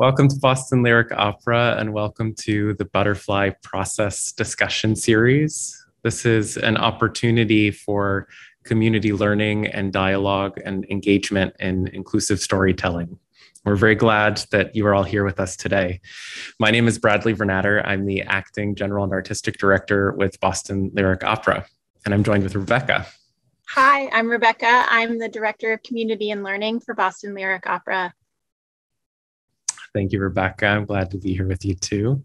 Welcome to Boston Lyric Opera and welcome to the Butterfly Process Discussion Series. This is an opportunity for community learning and dialogue and engagement in inclusive storytelling. We're very glad that you are all here with us today. My name is Bradley Vernatter. I'm the acting general and artistic director with Boston Lyric Opera, and I'm joined with Rebecca. Hi, I'm Rebecca. I'm the director of community and learning for Boston Lyric Opera. Thank you, Rebecca. I'm glad to be here with you too.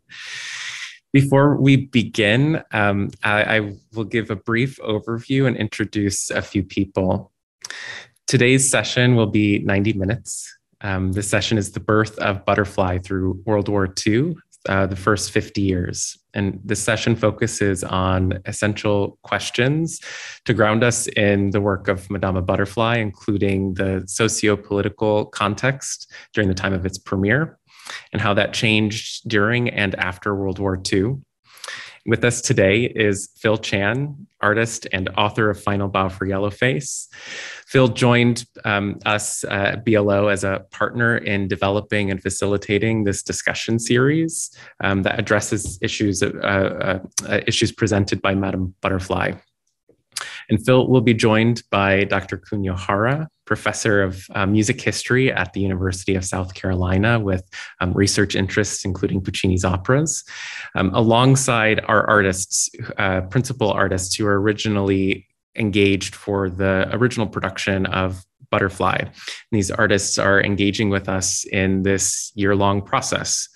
Before we begin, um, I, I will give a brief overview and introduce a few people. Today's session will be 90 minutes. Um, this session is the birth of Butterfly through World War II, uh, the first 50 years. And this session focuses on essential questions to ground us in the work of Madama Butterfly, including the socio political context during the time of its premiere and how that changed during and after World War II. With us today is Phil Chan, artist and author of Final Bow for Yellowface. Phil joined um, us at BLO as a partner in developing and facilitating this discussion series um, that addresses issues, uh, uh, uh, issues presented by Madame Butterfly. And Phil will be joined by Dr. Kunio Hara, professor of uh, music history at the University of South Carolina with um, research interests, including Puccini's operas, um, alongside our artists, uh, principal artists who are originally engaged for the original production of Butterfly. And these artists are engaging with us in this year long process.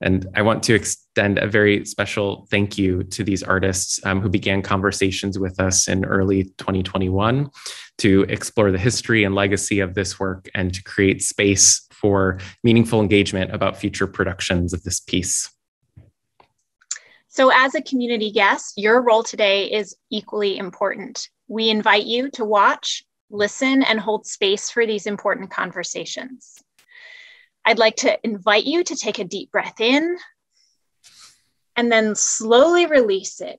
And I want to extend a very special thank you to these artists um, who began conversations with us in early 2021 to explore the history and legacy of this work and to create space for meaningful engagement about future productions of this piece. So, as a community guest, your role today is equally important. We invite you to watch, listen, and hold space for these important conversations. I'd like to invite you to take a deep breath in and then slowly release it.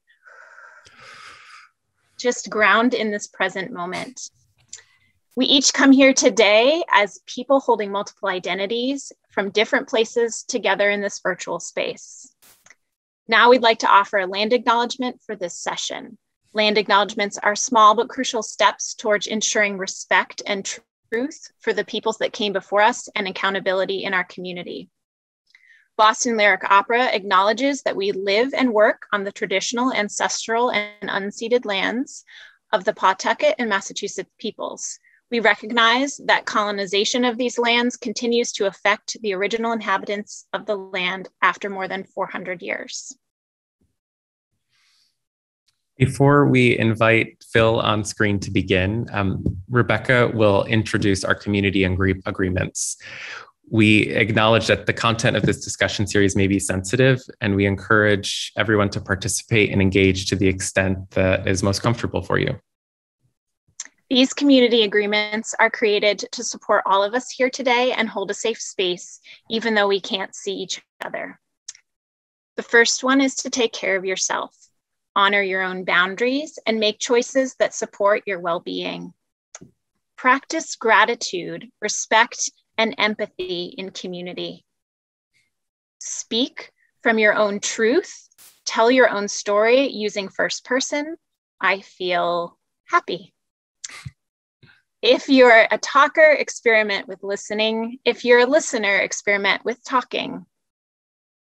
Just ground in this present moment. We each come here today as people holding multiple identities from different places together in this virtual space. Now we'd like to offer a land acknowledgement for this session. Land acknowledgements are small but crucial steps towards ensuring respect and truth for the peoples that came before us and accountability in our community. Boston Lyric Opera acknowledges that we live and work on the traditional, ancestral, and unceded lands of the Pawtucket and Massachusetts peoples. We recognize that colonization of these lands continues to affect the original inhabitants of the land after more than 400 years. Before we invite Phil on screen to begin, um, Rebecca will introduce our community and group agreements. We acknowledge that the content of this discussion series may be sensitive, and we encourage everyone to participate and engage to the extent that is most comfortable for you. These community agreements are created to support all of us here today and hold a safe space, even though we can't see each other. The first one is to take care of yourself honor your own boundaries, and make choices that support your well being. Practice gratitude, respect, and empathy in community. Speak from your own truth. Tell your own story using first person. I feel happy. If you're a talker, experiment with listening. If you're a listener, experiment with talking.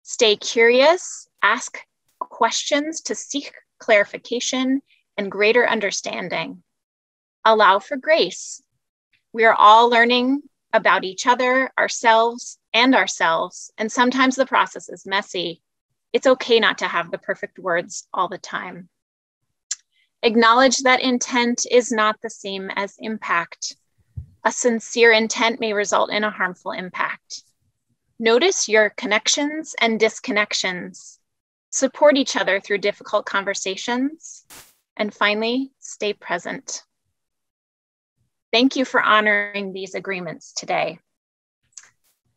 Stay curious, ask questions to seek clarification and greater understanding. Allow for grace. We are all learning about each other, ourselves, and ourselves, and sometimes the process is messy. It's okay not to have the perfect words all the time. Acknowledge that intent is not the same as impact. A sincere intent may result in a harmful impact. Notice your connections and disconnections support each other through difficult conversations, and finally, stay present. Thank you for honoring these agreements today.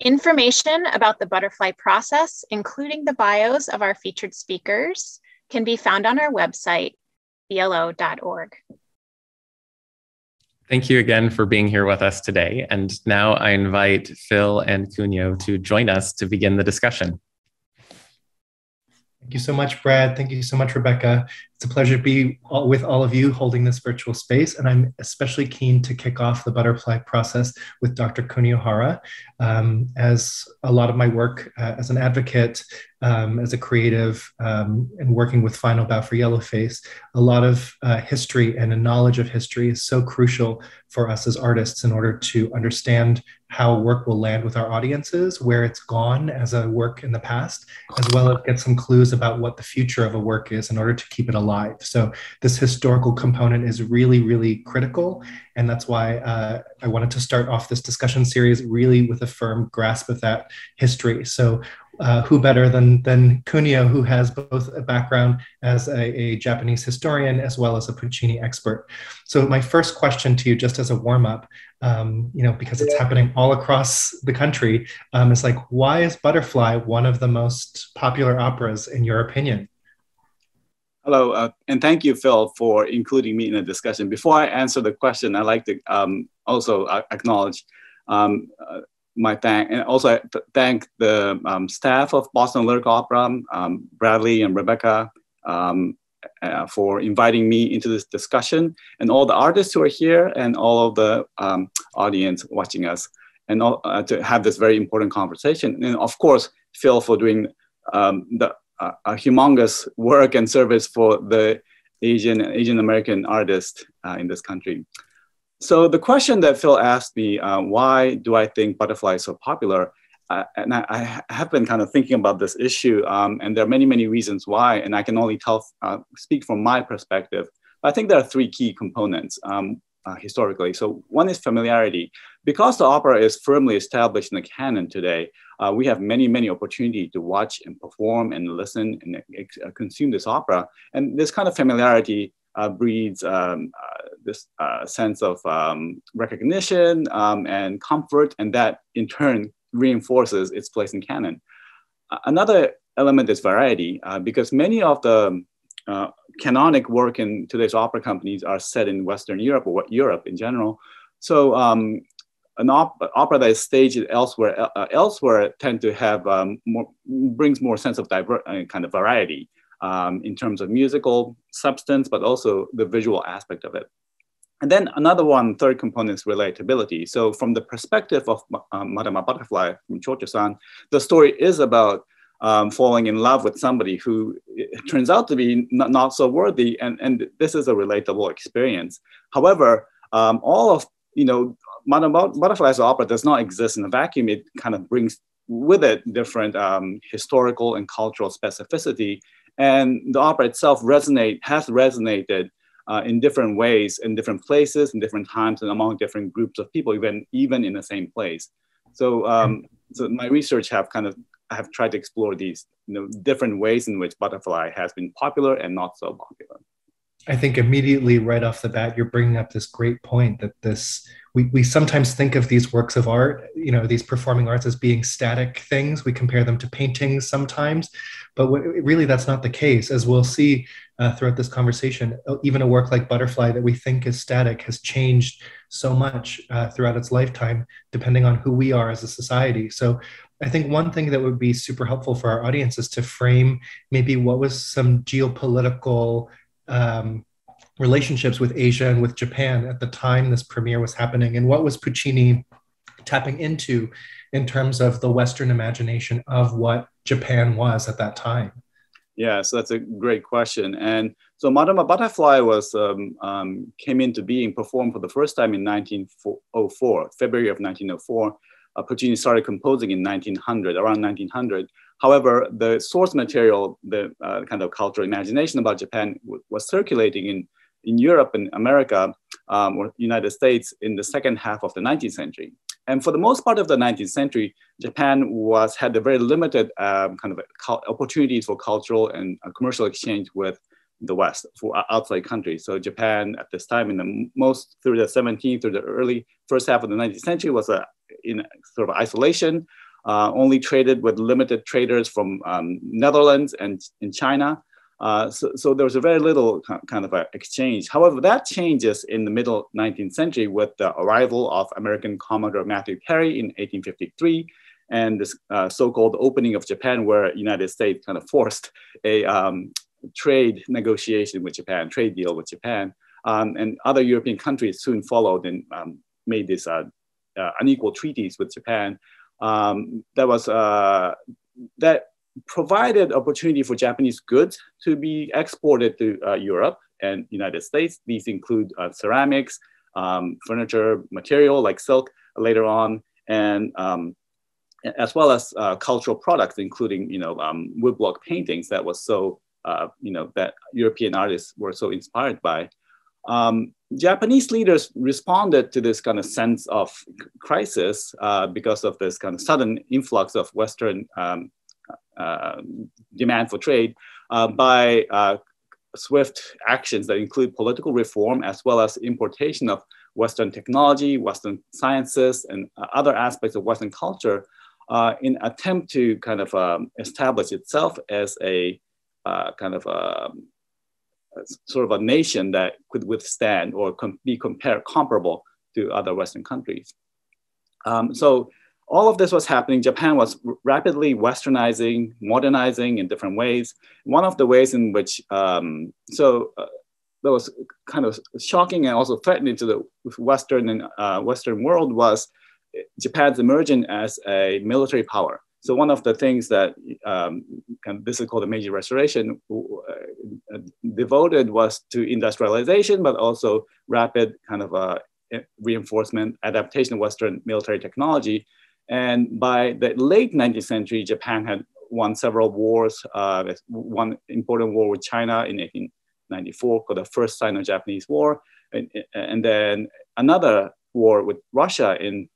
Information about the butterfly process, including the bios of our featured speakers, can be found on our website, blo.org. Thank you again for being here with us today. And now I invite Phil and Kunio to join us to begin the discussion. Thank you so much, Brad. Thank you so much, Rebecca. It's a pleasure to be with all of you holding this virtual space. And I'm especially keen to kick off the butterfly process with Dr. Kunio Hara. Um, as a lot of my work uh, as an advocate, um, as a creative, um, and working with Final Bow for Yellowface, a lot of uh, history and a knowledge of history is so crucial for us as artists in order to understand how work will land with our audiences, where it's gone as a work in the past, as well as get some clues about what the future of a work is in order to keep it alive. So this historical component is really, really critical. And that's why uh, I wanted to start off this discussion series really with a firm grasp of that history. So uh, who better than than Kunio, who has both a background as a, a, Japanese historian as well as a Puccini expert. So my first question to you, just as a warm up, um, you know, because it's happening all across the country, um, is like, why is Butterfly one of the most popular operas in your opinion? Hello, uh, and thank you, Phil, for including me in the discussion. Before I answer the question, I'd like to um, also uh, acknowledge um, uh, my thank and also thank the um, staff of Boston Lyric Opera, um, Bradley and Rebecca, um, uh, for inviting me into this discussion, and all the artists who are here, and all of the um, audience watching us, and all, uh, to have this very important conversation. And of course, Phil for doing um, the uh, humongous work and service for the Asian Asian American artists uh, in this country. So the question that Phil asked me, uh, why do I think butterfly is so popular? Uh, and I, I, have been kind of thinking about this issue, um, and there are many, many reasons why, and I can only tell, uh, speak from my perspective. But I think there are three key components um, uh, historically. So one is familiarity. Because the opera is firmly established in the canon today, uh, we have many, many opportunity to watch and perform and listen and uh, consume this opera. And this kind of familiarity uh, breeds um, uh, this uh, sense of um, recognition um, and comfort, and that in turn reinforces its place in canon. another element is variety, uh, because many of the uh, canonic work in today's opera companies are set in Western Europe or Europe in general. So um, an op opera that is staged elsewhere, uh, elsewhere tend to have um, more, brings more sense of diver kind of variety um, in terms of musical substance, but also the visual aspect of it. And then another one, third component is relatability. So from the perspective of um, Madama Butterfly from Chocho-san, the story is about um, falling in love with somebody who turns out to be not, not, so worthy. And, and this is a relatable experience. However, um, all of, you know, Madame Butterfly's opera does not exist in a vacuum. It kind of brings with it different um, historical and cultural specificity and the opera itself resonate, has resonated uh, in different ways, in different places, in different times, and among different groups of people, even, even in the same place. So, um, so my research have kind of, I have tried to explore these you know, different ways in which Butterfly has been popular and not so popular. I think immediately right off the bat, you're bringing up this great point that this we, we sometimes think of these works of art, you know, these performing arts as being static things. We compare them to paintings sometimes, but really that's not the case. As we'll see uh, throughout this conversation, uh, even a work like Butterfly that we think is static has changed so much uh, throughout its lifetime, depending on who we are as a society. So I think one thing that would be super helpful for our audience is to frame maybe what was some geopolitical um, relationships with Asia and with Japan at the time this premiere was happening, and what was Puccini tapping into in terms of the Western imagination of what Japan was at that time? Yeah, so that's a great question. And so Madama Butterfly was um, um, came into being, performed for the first time in 1904, February of 1904. Uh, Puccini started composing in 1900, around 1900. However, the source material, the uh, kind of cultural imagination about Japan was circulating in in Europe and America um, or United States in the second half of the 19th century. And for the most part of the 19th century, Japan was had a very limited um, kind of opportunities for cultural and uh, commercial exchange with the West for outside countries. So Japan at this time, in the most through the 17th through the early first half of the 19th century, was a, in sort of isolation, uh, only traded with limited traders from um, Netherlands and in China. Uh, so, so, there was a very little kind of exchange. However, that changes in the middle 19th century with the arrival of American Commodore Matthew Perry in 1853 and this uh, so-called opening of Japan where United States kind of forced a um, trade negotiation with Japan, trade deal with Japan. Um, and other European countries soon followed and um, made these uh, uh, unequal treaties with Japan. Um, that was uh, that provided opportunity for Japanese goods to be exported to uh, Europe and United States. These include uh, ceramics, um, furniture material like silk later on, and um, as well as uh, cultural products, including you know um, woodblock paintings that was so uh, you know that European artists were so inspired by. Um, Japanese leaders responded to this kind of sense of crisis uh, because of this kind of sudden influx of Western um, uh, demand for trade uh, by uh, swift actions that include political reform as well as importation of Western technology, Western sciences, and other aspects of Western culture uh, in attempt to kind of um, establish itself as a uh, kind of um, sort of a nation that could withstand or com be compared comparable to other Western countries. Um, so all of this was happening. Japan was rapidly westernizing, modernizing in different ways. One of the ways in which, um, so uh, that was kind of shocking and also threatening to the Western and uh, Western world was Japan's emergence as a military power. So one of the things that um, this is called the Meiji Restoration uh, devoted was to industrialization, but also rapid kind of uh, reinforcement, adaptation of Western military technology. And by the late 19th century, Japan had won several wars. Uh, one important war with China in 1894 called the First Sino-Japanese War, and, and then another war with Russia in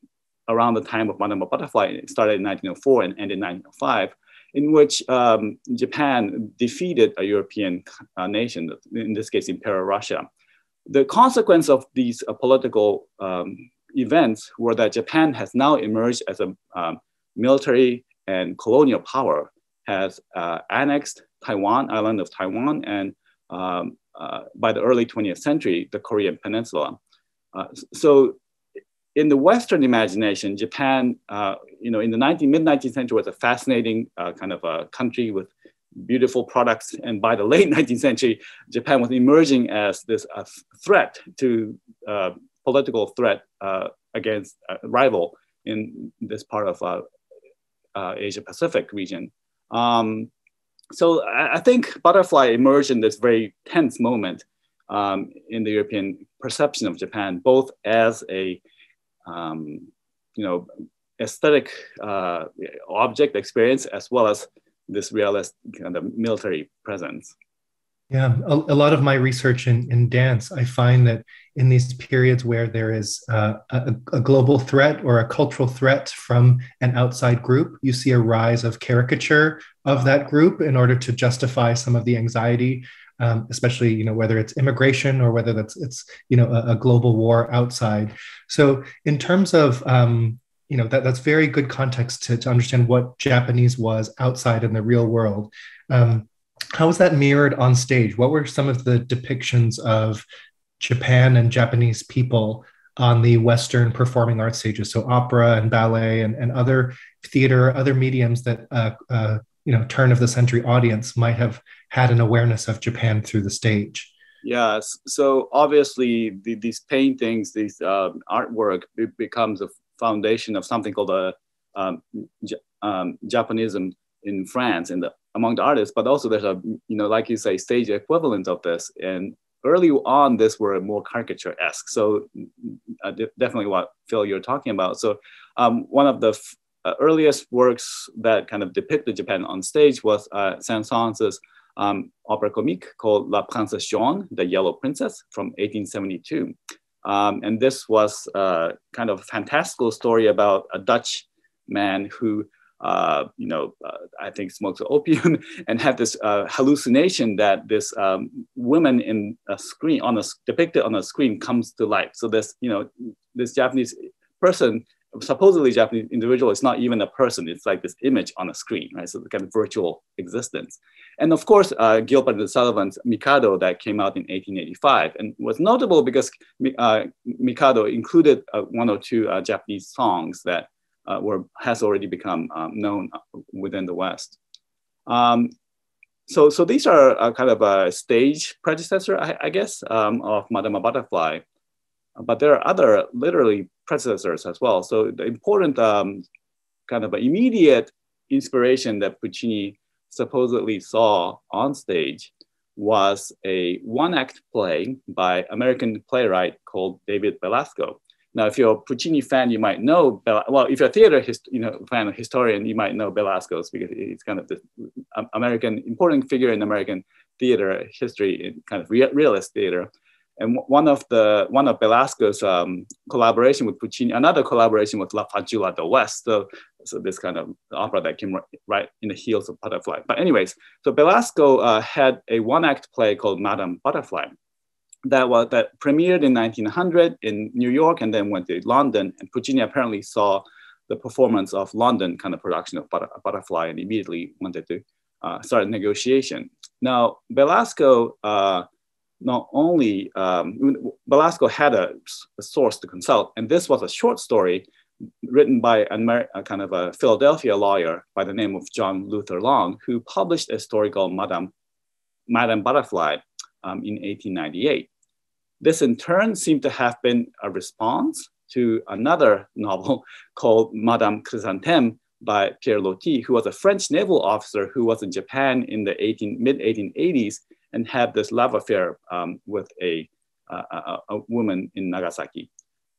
around the time of Madama Butterfly, it started in 1904 and ended in 1905, in which um, Japan defeated a European uh, nation, in this case, Imperial Russia. The consequence of these uh, political um, events were that Japan has now emerged as a um, military and colonial power, has uh, annexed Taiwan, island of Taiwan, and um, uh, by the early 20th century, the Korean Peninsula. Uh, so in the Western imagination, Japan, uh, you know, in the 19, mid 19th century was a fascinating uh, kind of a country with beautiful products. And by the late 19th century, Japan was emerging as this uh, threat to uh, political threat uh, against a rival in this part of uh, Asia Pacific region. Um, so I, I, think Butterfly emerged in this very tense moment um, in the European perception of Japan, both as a um, you know, aesthetic uh, object experience as well as this realist kind of military presence. Yeah, a, a, lot of my research in, in dance, I find that in these periods where there is uh, a, a, global threat or a cultural threat from an outside group, you see a rise of caricature of that group in order to justify some of the anxiety um, especially you know whether it's immigration or whether that's it's you know a, a global war outside. So in terms of um, you know that that's very good context to, to understand what Japanese was outside in the real world. Um, how was that mirrored on stage? What were some of the depictions of Japan and Japanese people on the Western performing arts stages? So opera and ballet and, and other theater, other mediums that uh, uh, you know turn of the century audience might have had an awareness of Japan through the stage. Yes. So obviously, the, these paintings, these uh, artwork, it becomes a foundation of something called a um, J- um, Japanism in France and among the artists. But also, there's a you know, like you say, stage equivalent of this. And early on, this were more caricature esque. So uh, definitely what Phil you're talking about. So um, one of the f- uh, earliest works that kind of depicted Japan on stage was uh, Saint-Saëns's um, opera comique called La Princesse Jaune, The Yellow Princess from 1872. Um, and this was uh, kind of a fantastical story about a Dutch man who, uh, you know, uh, I think smokes opium and had this uh, hallucination that this um, woman in a screen on a depicted on a screen comes to life. So this, you know, this Japanese person supposedly Japanese individual is not even a person. It's like this image on a screen, right? So the kind of virtual existence. And of course, uh, Gilbert and Sullivan's Mikado that came out in 1885 and was notable because uh, Mikado included uh, one or two uh, Japanese songs that uh, were has already become um, known within the West. Um, so, so these are kind of a stage predecessor, I, I guess, um, of Madama Butterfly. But there are other literally predecessors as well. So the important um, kind of immediate inspiration that Puccini supposedly saw on stage was a one act play by American playwright called David Belasco. Now, if you're a Puccini fan, you might know, well, if you're a theater hist- you know, fan, historian, you might know Belasco's because he's kind of the American, important figure in American theater history, in kind of realist theater. And one of the one of Belasco's um, collaboration with Puccini, another collaboration with La Fanciulla del West. So, so this kind of opera that came right in the heels of Butterfly. But anyways, so Belasco uh, had a one-act play called Madame Butterfly that was that premiered in 1900 in New York and then went to London. And Puccini apparently saw the performance of London kind of production of Butterfly and immediately wanted to uh, start negotiation. Now, Belasco uh, not only, um, Belasco had a, a, source to consult, and this was a short story written by a, a, kind of a Philadelphia lawyer by the name of John Luther Long, who published a story called Madame, Madame Butterfly um, in 1898. This in turn seemed to have been a response to another novel called Madame Chrysantheme by Pierre Loti, who was a French naval officer who was in Japan in the 18, mid 1880s and had this love affair um, with a, a, a, woman in Nagasaki.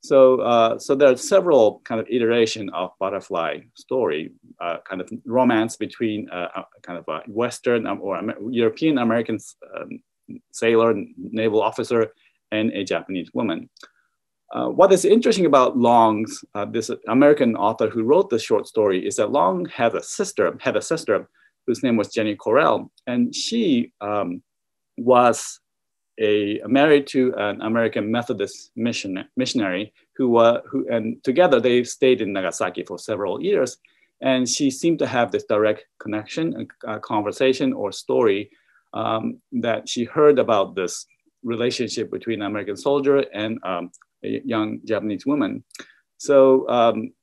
So, uh, so there are several kind of iteration of butterfly story, uh, kind of romance between uh, kind of a Western um, or European American um, sailor, naval officer, and a Japanese woman. Uh, what is interesting about Long's, uh, this American author who wrote this short story, is that Long had a sister, had a sister whose name was Jenny Correll, and she um, was a married to an American Methodist mission, missionary who, uh, who, and together they stayed in Nagasaki for several years. And she seemed to have this direct connection, conversation or story um, that she heard about this relationship between an American soldier and um, a young Japanese woman. So um,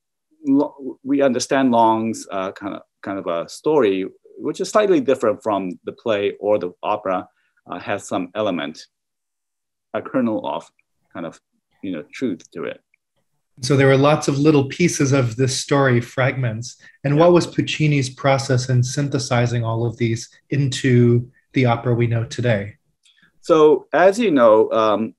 we understand Long's uh, kind of kind of a story, which is slightly different from the play or the opera, has some element, a kernel of kind of you know truth to it. So there were lots of little pieces of this story, fragments. And yeah. what was Puccini's process in synthesizing all of these into the opera we know today? So, as you know, um,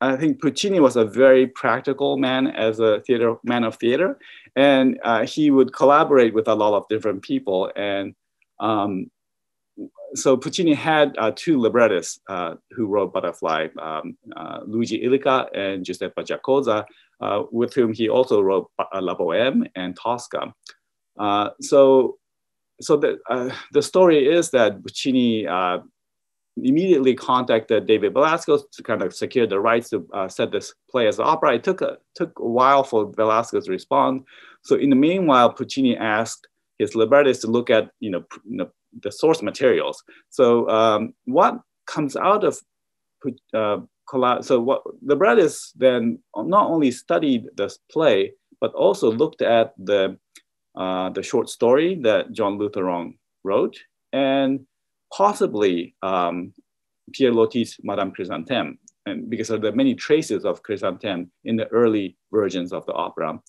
I think Puccini was a very practical man as a theater man of theater, and uh, he would collaborate with a lot of different people. And um, so Puccini had uh, two librettists uh, who wrote Butterfly, um, uh, Luigi Illica and Giuseppe Giacosa, uh, with whom he also wrote uh, La Boheme and Tosca. so so the, uh, the story is that Puccini uh, immediately contacted David Belasco to kind of secure the rights to uh, set this play as an opera. It took a, took a while for Belasco to respond. So in the meanwhile, Puccini asked his librettist to look at you know, you know the source materials. So um, what comes out of uh, so what the librettist then not only studied this play, but also looked at the uh, the short story that John Luther Long wrote, and possibly um, Pierre Loti's Madame Chrysantheme, and because of the many traces of Chrysantheme in the early versions of the opera.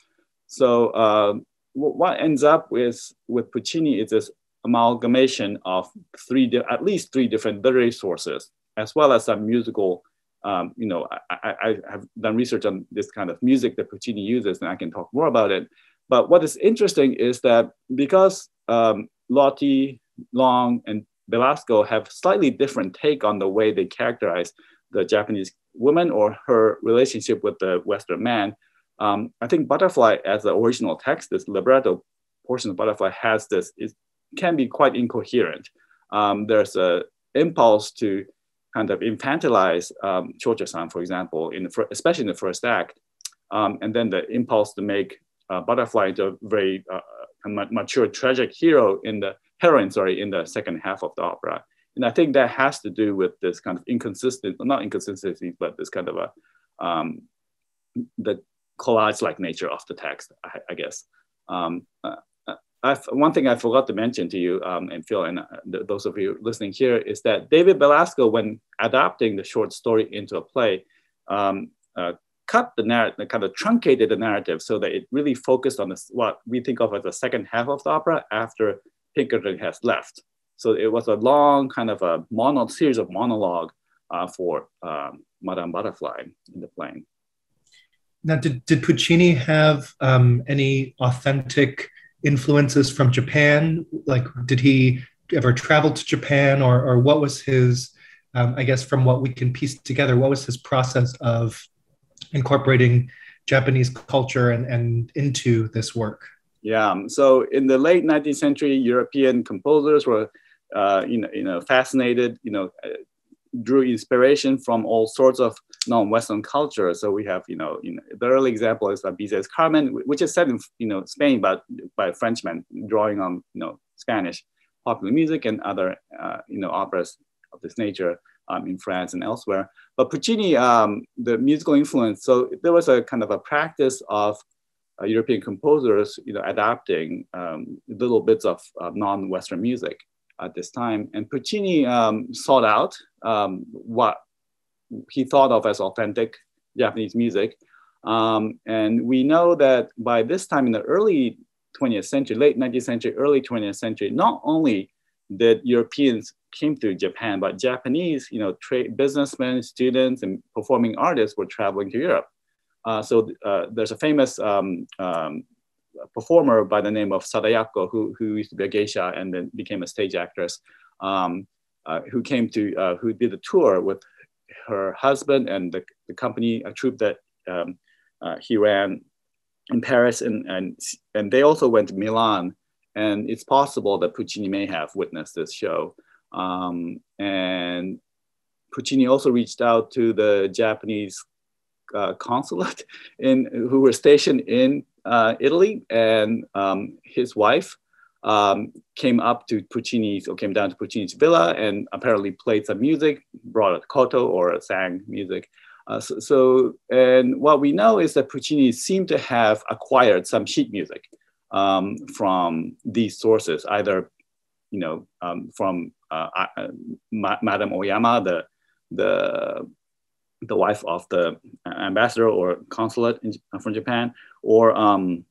So uh, what ends up with, with Puccini is this amalgamation of three, at least three different literary sources, as well as some musical um, you know, I, I, have done research on this kind of music that Puccini uses, and I can talk more about it. But what is interesting is that because um, Loti, Long, and Belasco have slightly different take on the way they characterize the Japanese woman or her relationship with the Western man, um, I think Butterfly, as the original text, this libretto portion of Butterfly has this, can be quite incoherent. Um, there's a impulse to kind of infantilize um, Cho-Cho-san, for example, in the, especially in the first act, um, and then the impulse to make uh, Butterfly into a very uh, mature tragic hero in the heroine, sorry, in the second half of the opera. And I think that has to do with this kind of inconsistent, not inconsistency, but this kind of a, um, the collage-like nature of the text, I, I guess. Um, uh, uh one thing I forgot to mention to you um, and Phil and uh, those of you listening here is that David Belasco, when adapting the short story into a play, um, uh, cut the narrative, kind of truncated the narrative so that it really focused on this, what we think of as the second half of the opera after Pinkerton has left. So it was a long kind of a mono series of monologue uh, for um, Madame Butterfly in the play. Now, did, did Puccini have um, any authentic influences from Japan? Like, did he ever travel to Japan or, or what was his, um, I guess, from what we can piece together, what was his process of incorporating Japanese culture and, and into this work? Yeah, um, so in the late 19th century, European composers were, uh, you know, you know, fascinated, you know, uh, drew inspiration from all sorts of non-Western culture. So we have, you know, know the early example is uh, Bizet's Carmen, which is set in, you know, Spain, but by Frenchmen, drawing on, you know, Spanish popular music and other, uh, you know, operas of this nature um, in France and elsewhere. But Puccini, um, the musical influence, so there was a kind of a practice of uh, European composers, you know, adapting um, little bits of uh, non-Western music at this time. And Puccini um, sought out um, what he thought of as authentic Japanese music. Um, and we know that by this time in the early 20th century, late 19th century, early 20th century, not only did Europeans came to Japan, but Japanese, you know, trade businessmen, students, and performing artists were traveling to Europe. Uh, so uh, there's a famous um, um, performer by the name of Sadayakko, who, who used to be a geisha and then became a stage actress, um, uh, who came to, uh, who did a tour with her husband and the, the company, a troupe that um, uh, he ran in Paris, and, and, and they also went to Milan. And it's possible that Puccini may have witnessed this show. Um, and Puccini also reached out to the Japanese uh, consulate in who were stationed in uh, Italy, and um, his wife um, came up to Puccini's or came down to Puccini's villa and apparently played some music, brought a koto or sang music. Uh, so, so, and what we know is that Puccini seemed to have acquired some sheet music um, from these sources, either you know um, from uh, uh, Madame Oyama, the the the wife of the ambassador or consulate in, from Japan, or um,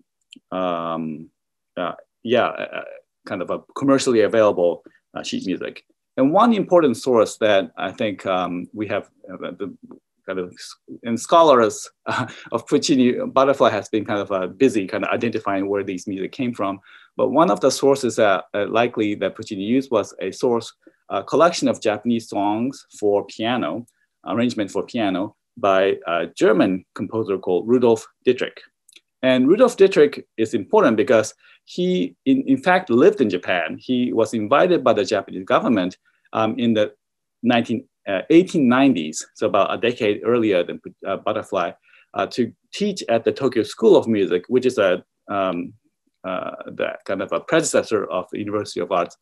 um, uh, yeah, uh, uh, kind of a commercially available uh, sheet music. And one important source that I think um, we have uh, the kind of and scholars uh, of Puccini, Butterfly has been kind of busy kind of identifying where these music came from. But one of the sources that likely that Puccini used was a source a collection of Japanese songs for piano arrangement for piano by a German composer called Rudolf Dittrich. And Rudolf Dittrich is important because he, in, in fact, lived in Japan. He was invited by the Japanese government um, in the 19, uh, 1890s, so about a decade earlier than uh, Butterfly, uh, to teach at the Tokyo School of Music, which is a um, uh, the kind of a predecessor of the University of Arts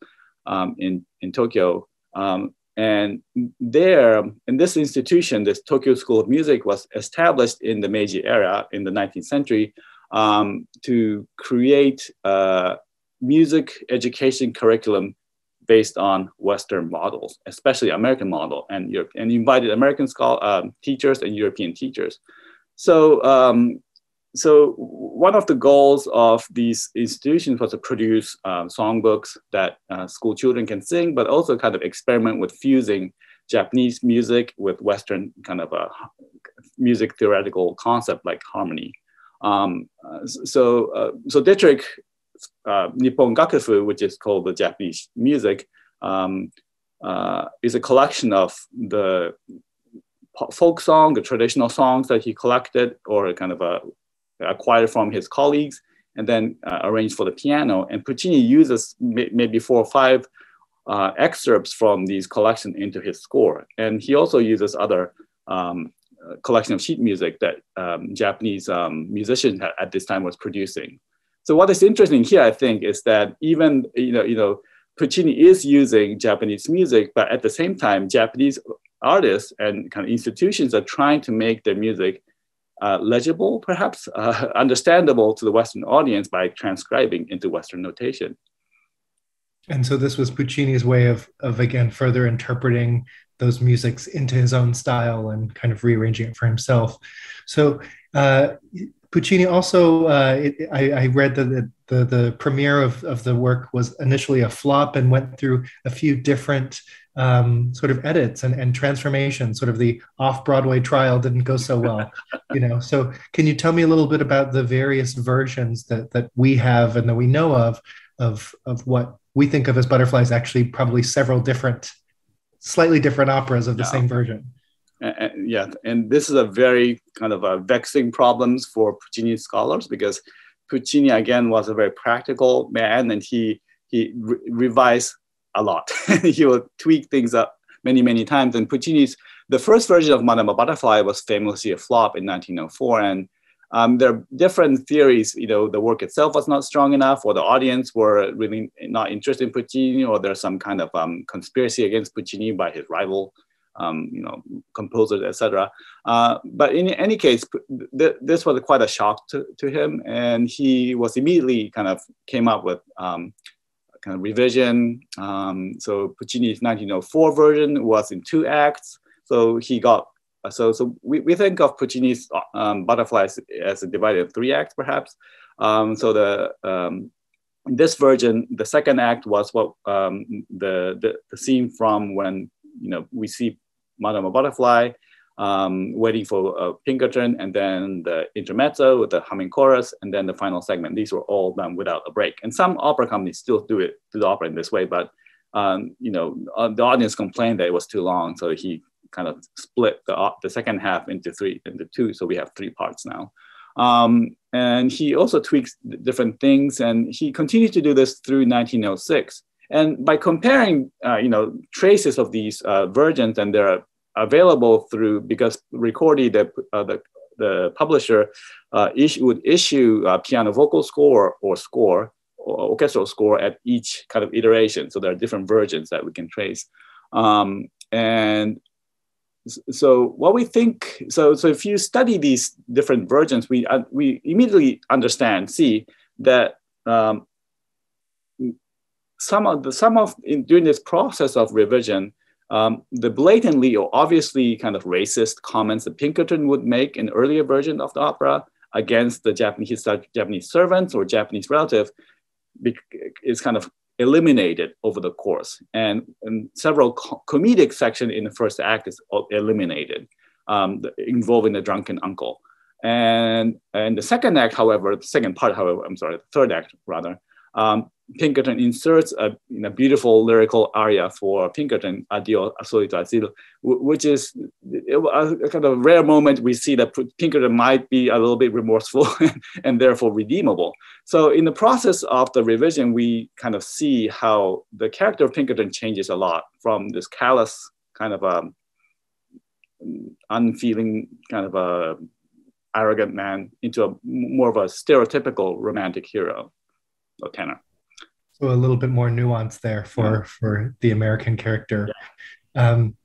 um, in, in Tokyo. Um, and there, in this institution, this Tokyo School of Music was established in the Meiji era in the 19th century um, to create music education curriculum based on Western models, especially American model and Europe, and invited American scholar, um, teachers and European teachers. So um, so one of the goals of these institutions was to produce um, songbooks that uh, school children can sing, but also kind of experiment with fusing Japanese music with Western kind of a music theoretical concept like harmony. Um, uh, so, uh, so Dittrich, uh, Nippon Gakufu, which is called the Japanese music, um, uh, is a collection of the folk song, the traditional songs that he collected, or kind of a acquired from his colleagues and then uh, arranged for the piano. And Puccini uses may maybe four or five uh, excerpts from these collections into his score. And he also uses other um, collection of sheet music that um, Japanese um, musicians at this time was producing. So what is interesting here, I think, is that even you know, you know, Puccini is using Japanese music, but at the same time, Japanese artists and kind of institutions are trying to make their music uh, legible, perhaps uh, understandable to the Western audience by transcribing into Western notation. And so this was Puccini's way of, of again further interpreting those musics into his own style and kind of rearranging it for himself. So uh, Puccini also, uh, it, I, I, read that the, the, the, premiere of, of the work was initially a flop and went through a few different um, sort of edits and, and transformations. Sort of the off Broadway trial didn't go so well, you know. So can you tell me a little bit about the various versions that that we have and that we know of of of what we think of as butterflies? Actually, probably several different, slightly different operas of the yeah. same version. And, yeah, and this is a very kind of a vexing problems for Puccini scholars because Puccini again was a very practical man and he he re- revised a lot. he would tweak things up many, many times. And Puccini's, the first version of Madama Butterfly was famously a flop in 1904. And um, there are different theories, you know, the work itself was not strong enough, or the audience were really not interested in Puccini, or there's some kind of um, conspiracy against Puccini by his rival, um, you know, composers, etc. Uh, but in any case, th this was quite a shock to, to him, and he was immediately kind of came up with um, kind of revision. Um, so Puccini's 1904 version was in two acts. So he got, so, so we, we think of Puccini's um, Butterflies as a divided three acts perhaps. Um, so the, um, in this version, the second act was what um, the, the, the scene from when, you know, we see Madame Butterfly, um, waiting for Pinkerton, and then the intermezzo with the humming chorus, and then the final segment. These were all done without a break. And some opera companies still do it, do the opera in this way, but um, you know, uh, the audience complained that it was too long, so he kind of split the, the second half into three, into two, so we have three parts now. Um, and he also tweaks different things, and he continued to do this through 1906. And by comparing, uh, you know, traces of these uh, versions and they're available through because Ricordi, the, uh, the, the publisher, uh, issue, would issue a piano vocal score or score or orchestral score at each kind of iteration. So there are different versions that we can trace. Um, and so what we think, so, so if you study these different versions, we, uh, we immediately understand, see that um, some of the, some of, in, during this process of revision, um, the blatantly or obviously kind of racist comments that Pinkerton would make in earlier version of the opera against the Japanese, Japanese servants or Japanese relative is kind of eliminated over the course. And, and several co comedic section in the first act is eliminated, um, involving the drunken uncle. And, and the second act, however, the second part, however, I'm sorry, the third act rather, um, Pinkerton inserts a beautiful lyrical aria for Pinkerton, Addio Solito Asilo, which is a kind of rare moment we see that Pinkerton might be a little bit remorseful and therefore redeemable. So in the process of the revision, we kind of see how the character of Pinkerton changes a lot from this callous kind of a um, unfeeling kind of a arrogant man into a more of a stereotypical romantic hero or tenor. So a little bit more nuance there for yeah. for the American character. Yeah. Um,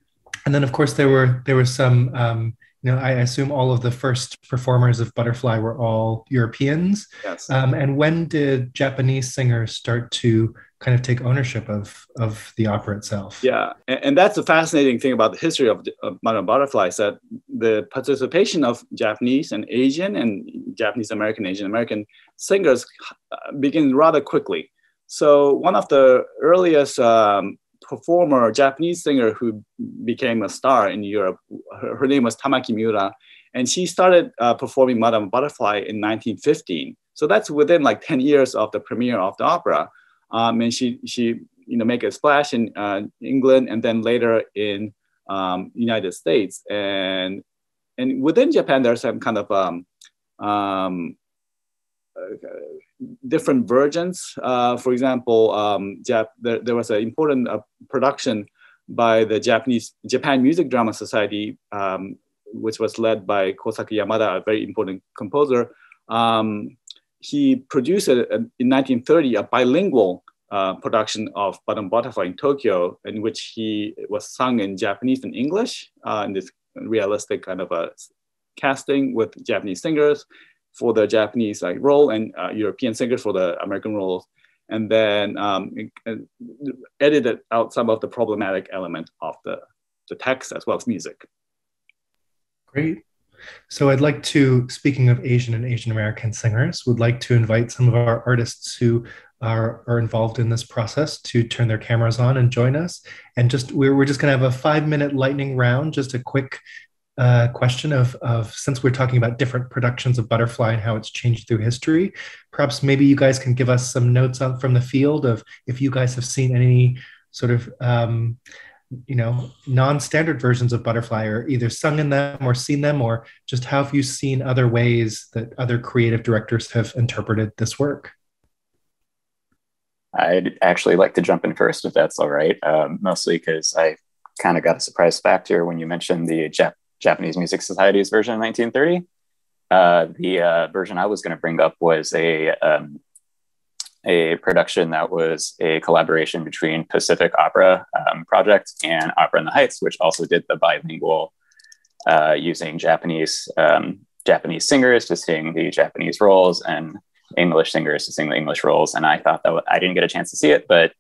and then of course there were there were some um, you know I assume all of the first performers of Butterfly were all Europeans. Yes. Um, and when did Japanese singers start to kind of take ownership of of the opera itself? Yeah, and, and that's a fascinating thing about the history of, of Madame Butterfly is that the participation of Japanese and Asian and Japanese American, Asian American singers uh, begins rather quickly. So one of the earliest um, performer, Japanese singer who became a star in Europe, her, her name was Tamaki Miura, and she started uh, performing Madame Butterfly in 1915. So that's within like 10 years of the premiere of the opera. Um, and she, she you know, make a splash in uh, England and then later in um, United States. And, and within Japan, there's some kind of um, um, uh, different versions. Uh, for example, um, Jap- there, there, was an important uh, production by the Japanese Japan Music Drama Society um, which was led by Kosaku Yamada, a very important composer. Um, he produced a, a, in 1930 a bilingual uh, production of Madame Butterfly in Tokyo, in which he was sung in Japanese and English uh, in this realistic kind of a casting with Japanese singers for the Japanese like role and uh, European singers for the American roles, and then um, edited out some of the problematic element of the, the text as well as music. Great. So I'd like to, speaking of Asian and Asian American singers, would like to invite some of our artists who are, are involved in this process to turn their cameras on and join us. And just we're, we're just going to have a five minute lightning round, just a quick uh, question of, of since we're talking about different productions of Butterfly and how it's changed through history, perhaps maybe you guys can give us some notes on, from the field of if you guys have seen any sort of um, you know non-standard versions of butterfly or either sung in them or seen them or just how have you seen other ways that other creative directors have interpreted this work? I'd actually like to jump in first if that's all right um, mostly because i kind of got a surprise factor when you mentioned the Jap- japanese music society's version in 1930 uh, the uh, version i was going to bring up was a um, a production that was a collaboration between Pacific Opera um, Project and Opera in the Heights, which also did the bilingual uh, using Japanese um, Japanese singers to sing the Japanese roles and English singers to sing the English roles. And I thought that I didn't get a chance to see it, but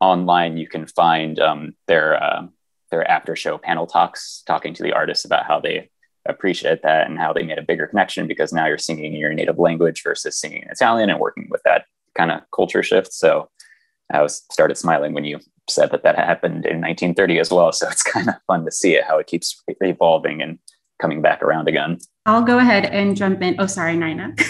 online you can find um, their uh, their after show panel talks talking to the artists about how they appreciate that and how they made a bigger connection because now you're singing in your native language versus singing in Italian and working with that kind of culture shift. So I was started smiling when you said that that happened in 1930 as well. So it's kind of fun to see it how it keeps evolving and coming back around again. I'll go ahead and jump in. Oh, sorry, Nina.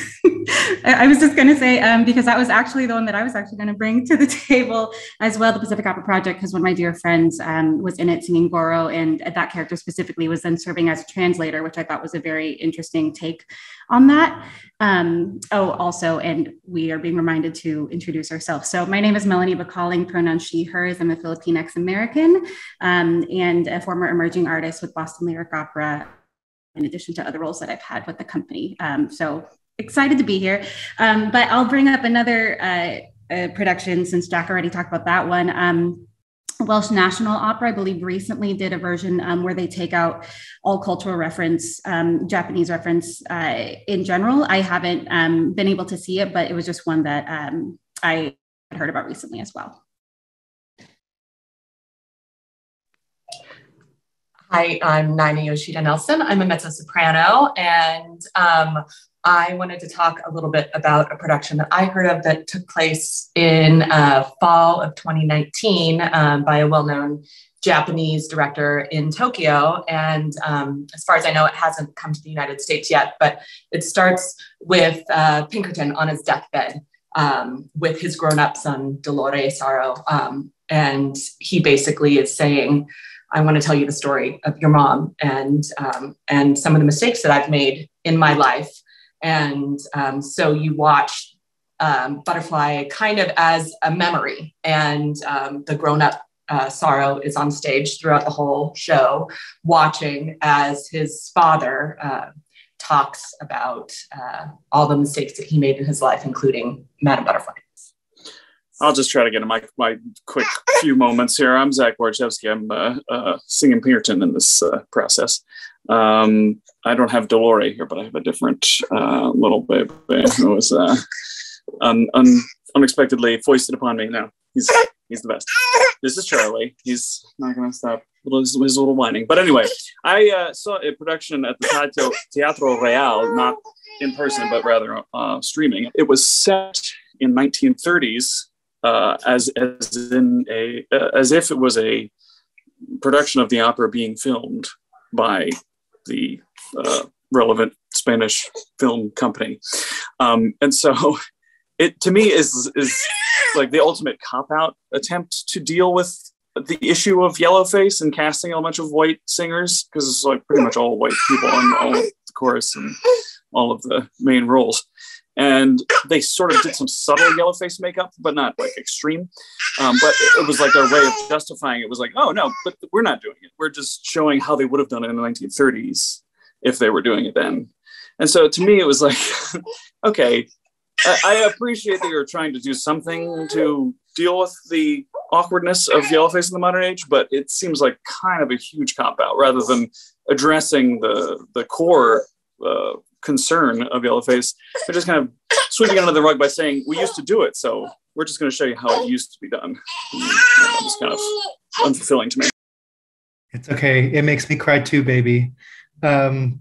I was just going to say, um, because that was actually the one that I was actually going to bring to the table as well, the Pacific Opera Project, because one of my dear friends um, was in it singing Goro, and that character specifically was then serving as a translator, which I thought was a very interesting take on that. Um, oh, also, and we are being reminded to introduce ourselves. So, my name is Melanie Bacalling, pronoun she, hers. I'm a Filipinx American um, and a former emerging artist with Boston Lyric Opera in addition to other roles that I've had with the company. Um, so excited to be here. Um, but I'll bring up another uh, uh, production since Jack already talked about that one. Um, Welsh National Opera, I believe, recently did a version um, where they take out all cultural reference, um, Japanese reference uh, in general. I haven't um, been able to see it, but it was just one that um, I heard about recently as well. Hi, I'm Nina Yoshida Nelson. I'm a mezzo soprano, and um, I wanted to talk a little bit about a production that I heard of that took place in uh, fall of 2019 um, by a well known Japanese director in Tokyo. And um, as far as I know, it hasn't come to the United States yet, but it starts with uh, Pinkerton on his deathbed um, with his grown up son, Dolore Saro. Um, and he basically is saying, I want to tell you the story of your mom and um, and some of the mistakes that I've made in my life. And um, so you watch um, Butterfly kind of as a memory, and um, the grown up uh, Saro is on stage throughout the whole show, watching as his father uh, talks about uh, all the mistakes that he made in his life, including Madame Butterfly. I'll just try to get in my, my quick few moments here. I'm Zach Borichevsky. I'm uh, uh, singing Pinkerton in this uh, process. Um, I don't have Dolore here, but I have a different uh, little baby who was uh, un, un, unexpectedly foisted upon me. No, he's he's the best. This is Charlie. He's not going to stop his, his little whining. But anyway, I uh, saw a production at the Teatro Real, not in person, but rather streaming. It was set in 1930s uh, as as in a uh, as if it was a production of the opera being filmed by the uh, relevant Spanish film company, um, and so it to me is is like the ultimate cop out attempt to deal with the issue of yellowface and casting a bunch of white singers because it's like pretty much all white people on all of the chorus and all of the main roles and they sort of did some subtle yellow face makeup, but not like extreme. Um, but it was like a way of justifying it was like, oh no, but we're not doing it. We're just showing how they would have done it in the 1930s. if they were doing it then. And so to me, it was like, okay, I, I appreciate that you're trying to do something to deal with the awkwardness of yellowface in the modern age, but it seems like kind of a huge cop out rather than addressing the the core uh, concern of yellowface. They're just kind of sweeping it under the rug by saying we used to do it, so we're just going to show you how it used to be done. Was kind of unfulfilling to me. It's okay. It makes me cry too, baby. Um,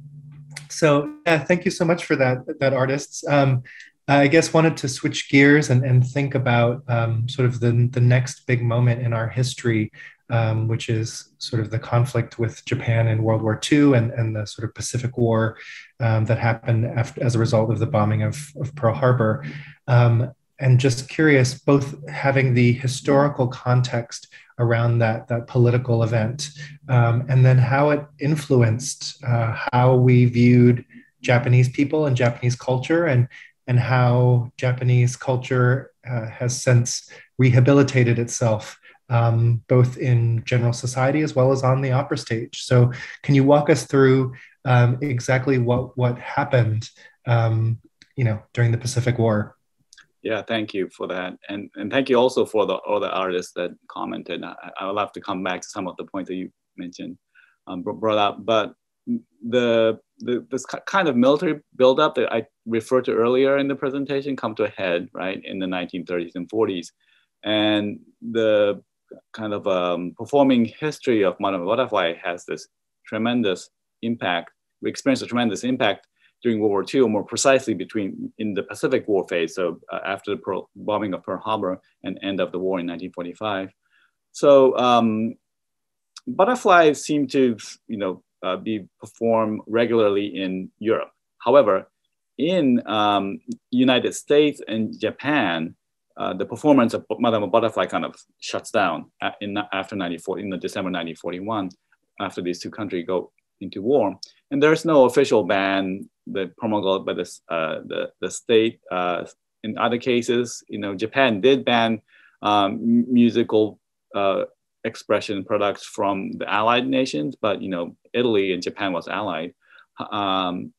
so yeah, thank you so much for that, that artists. Um, I guess wanted to switch gears and, and think about um, sort of the, the next big moment in our history, um, which is sort of the conflict with Japan in World War II and, and the sort of Pacific War um, that happened after, as a result of the bombing of, of Pearl Harbor. Um, and just curious, both having the historical context around that, that political event um, and then how it influenced uh, how we viewed Japanese people and Japanese culture and and how Japanese culture uh, has since rehabilitated itself, um, both in general society as well as on the opera stage. So, can you walk us through um, exactly what what happened, um, you know, during the Pacific War? Yeah, thank you for that, and and thank you also for the other artists that commented. I, I will have to come back to some of the points that you mentioned, um, brought up, but the, the this kind of military buildup that I referred to earlier in the presentation come to a head, right, in the 1930s and 40s. And the kind of um, performing history of Madame Butterfly has this tremendous impact. We experienced a tremendous impact during World War II, or more precisely between in the Pacific War phase, so uh, after the Pearl, bombing of Pearl Harbor and end of the war in 1945. So um, butterflies seem to, you know, uh, be performed regularly in Europe. However, in um, United States and Japan, uh, the performance of Madame Butterfly kind of shuts down in after 94 in the December 1941 after these two countries go into war. And there's no official ban that promulgated by this, uh, the, the state. Uh, in other cases, you know, Japan did ban um, musical uh, expression products from the allied nations, but you know, Italy and Japan was allied. Um,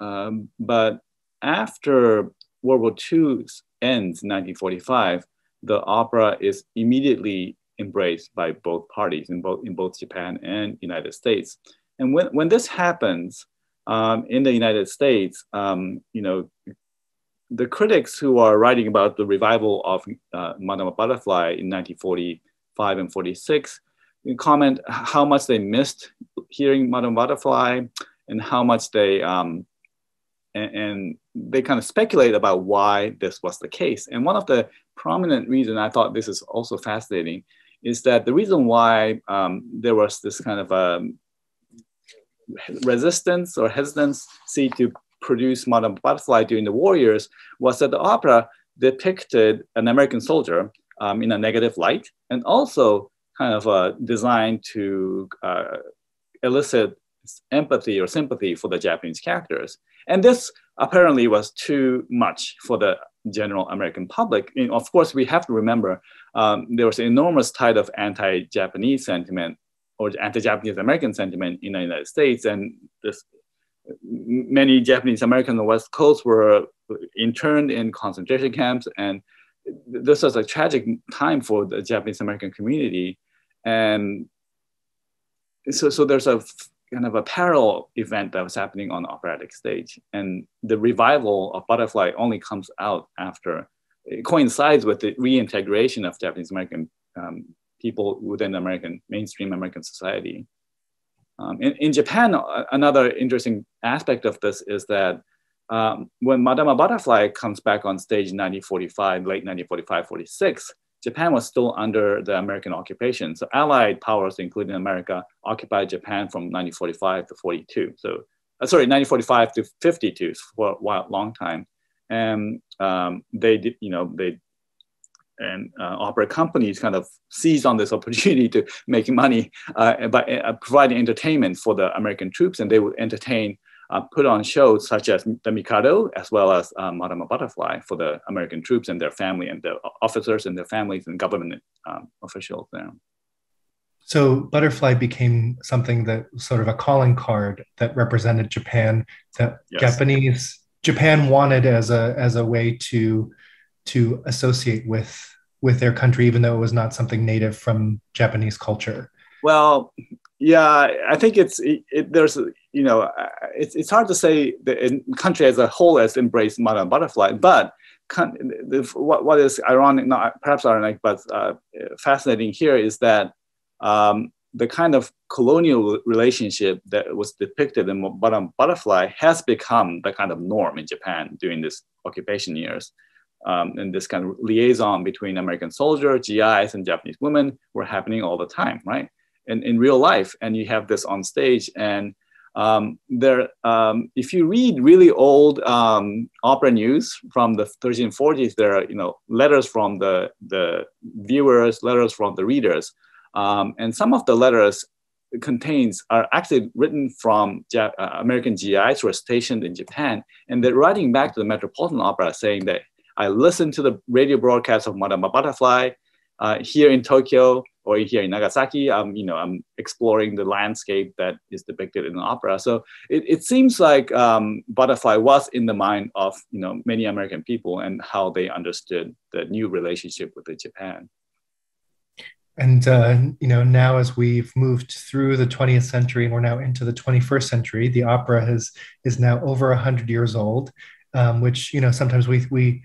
um, but after World War II ends in 1945, the opera is immediately embraced by both parties in both in both Japan and United States. And when, when this happens um, in the United States, um, you know, the critics who are writing about the revival of uh, Madame Butterfly in 1945 and 46 comment how much they missed hearing Madame Butterfly and how much they um, and, and, they kind of speculate about why this was the case. And one of the prominent reasons I thought this is also fascinating is that the reason why um, there was this kind of um, resistance or hesitancy to produce Madame Butterfly during the war years was that the opera depicted an American soldier um, in a negative light, and also kind of uh, designed to uh, elicit empathy or sympathy for the Japanese characters. And this apparently was too much for the general American public. And of course, we have to remember um, there was an enormous tide of anti-Japanese sentiment or anti-Japanese American sentiment in the United States, and this, many Japanese Americans on the West Coast were interned in concentration camps, and this was a tragic time for the Japanese American community. And so, so there's a kind of a parallel event that was happening on the operatic stage. And the revival of Butterfly only comes out after, it coincides with the reintegration of Japanese American um, people within American, mainstream American society. Um, in, in Japan, another interesting aspect of this is that um, when Madama Butterfly comes back on stage in 1945, late 1945, 46, Japan was still under the American occupation. So Allied powers, including America, occupied Japan from 1945 to 42. So, uh, sorry, 1945 to 52 for a while, long time. And um, they did, you know, they and uh, opera companies kind of seized on this opportunity to make money uh, by uh, providing entertainment for the American troops, and they would entertain uh, put on shows such as The Mikado, as well as um, Madama Butterfly for the American troops and their family and the officers and their families and government um, officials there. so butterfly became something that sort of a calling card that represented Japan that yes. Japanese Japan wanted as a as a way to to associate with with their country, even though it was not something native from Japanese culture. Well, yeah, I think it's it, it, there's you know it's it's hard to say the country as a whole has embraced Madama Butterfly, but what what is ironic, not perhaps ironic, but uh, fascinating here is that um, the kind of colonial relationship that was depicted in Madama Butterfly has become the kind of norm in Japan during this occupation years. Um, and this kind of liaison between American soldiers, GIs, and Japanese women were happening all the time, right? And in real life. And you have this on stage. And um, there, um, if you read really old um, opera news from the 1340s, there are you know letters from the, the viewers, letters from the readers um, and some of the letters contains are actually written from uh, American GIs who are stationed in Japan. And they're writing back to the Metropolitan Opera saying that I listened to the radio broadcast of Madame Butterfly uh, here in Tokyo or here in Nagasaki. Um, you know, I'm exploring the landscape that is depicted in the opera. So it, it seems like um, Butterfly was in the mind of, you know, many American people and how they understood the new relationship with Japan and uh, you know now as we've moved through the 20th century and we're now into the 21st century the opera has is now over 100 years old um, which you know sometimes we we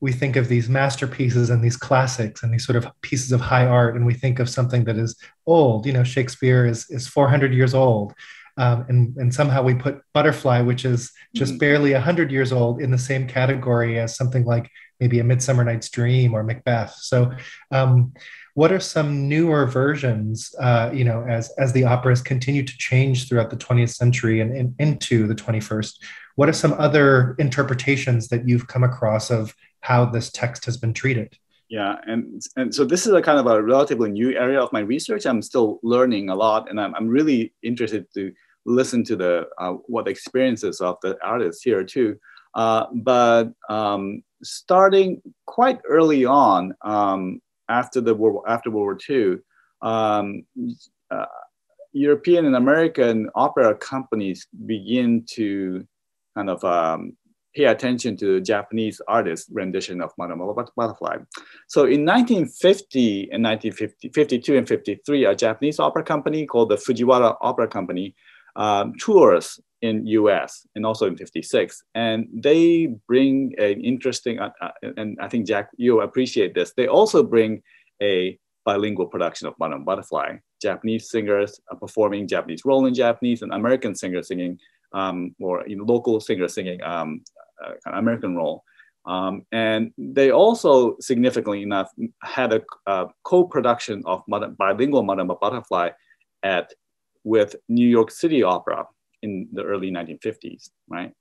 we think of these masterpieces and these classics and these sort of pieces of high art and we think of something that is old you know shakespeare is is 400 years old um, and, and somehow we put butterfly which is just mm-hmm. barely 100 years old in the same category as something like maybe a midsummer night's dream or macbeth so um, what are some newer versions, uh, you know, as, as the operas continue to change throughout the 20th century and, and into the 21st? What are some other interpretations that you've come across of how this text has been treated? Yeah, and and so this is a kind of a relatively new area of my research. I'm still learning a lot, and I'm, I'm really interested to listen to the uh, what experiences of the artists here too. Uh, but um, starting quite early on, um, after the war, after World War II, um, uh, European and American opera companies begin to kind of um, pay attention to the Japanese artists' rendition of Madame Butterfly. So in 1950 and 1952 and 53, a Japanese opera company called the Fujiwara Opera Company um, tours in US and also in 56. And they bring an interesting, uh, uh, and I think Jack, you appreciate this. They also bring a bilingual production of Madame Butterfly. Japanese singers performing Japanese role in Japanese and American singers singing, um, or you know, local singers singing um, uh, American role. Um, and they also, significantly enough, had a, a co-production of bilingual Madame Butterfly at with New York City Opera in the early 1950s, right?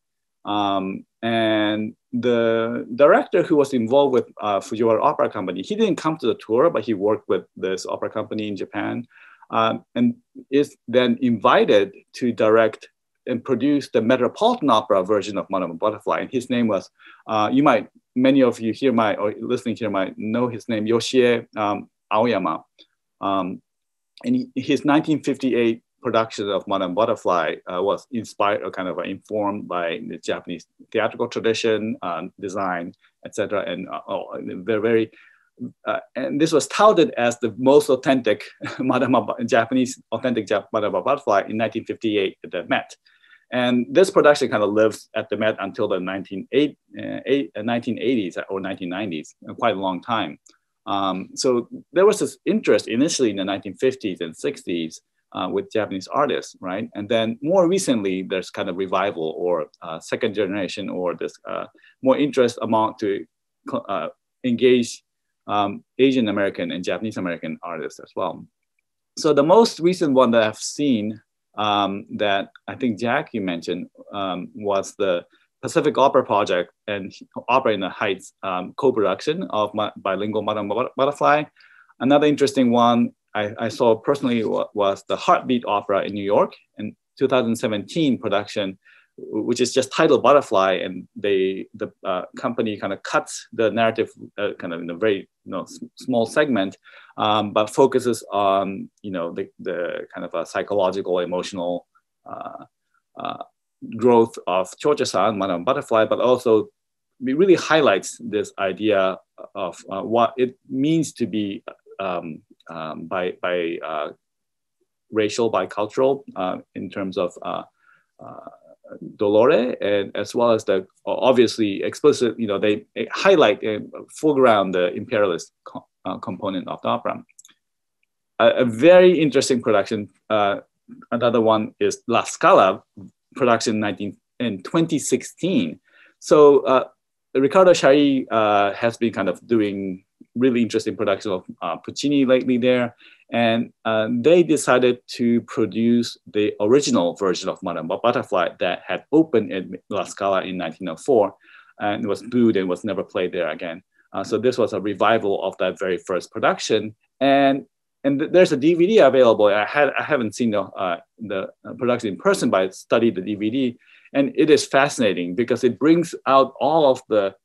Um, and the director who was involved with uh, Fujiwara Opera Company, he didn't come to the tour, but he worked with this opera company in Japan, um, and is then invited to direct and produced the Metropolitan Opera version of Madame Butterfly. And his name was, uh, you might, many of you here might, or listening here might know his name, Yoshio um, Aoyama. Um, and he, his 1958 production of Madame Butterfly uh, was inspired or kind of informed by the Japanese theatrical tradition, uh, design, etc. And uh, oh, they're very, uh, and this was touted as the most authentic Madame Japanese authentic Jap Madame Butterfly in 1958 at the Met. And this production kind of lived at the Met until the 1980s uh, uh, or 1990s, quite a long time. Um, so there was this interest initially in the 1950s and 60s uh, with Japanese artists, right? And then more recently, there's kind of revival or uh, second generation or this uh, more interest among to uh, engage um, Asian American and Japanese American artists as well. So the most recent one that I've seen um, that I think Jack you mentioned um, was the Pacific Opera Project and Opera in the Heights um, co-production of my, bilingual Butterfly. Another interesting one I, I saw personally was the Heartbeat Opera in New York in 2017 production which is just titled Butterfly, and they the uh, company kind of cuts the narrative uh, kind of in a very you know small segment, um, but focuses on you know the the kind of a psychological emotional uh, uh growth of Chocho-san, Madame Butterfly, but also it really highlights this idea of uh, what it means to be um, um, by by uh, racial, bicultural in terms of Dolore, and as well as the obviously explicit, you know, they highlight and foreground the imperialist co uh, component of the opera. A, a very interesting production. Uh, another one is La Scala, production 19, in 2016. So uh, Riccardo Chailly uh, has been kind of doing really interesting production of uh, Puccini lately there. And uh, they decided to produce the original version of Madame Butterfly that had opened in La Scala in 1904 and was booed and was never played there again. Uh, so this was a revival of that very first production. And and th there's a DVD available. I had I haven't seen the uh, the production in person, but I studied the DVD, and it is fascinating because it brings out all of the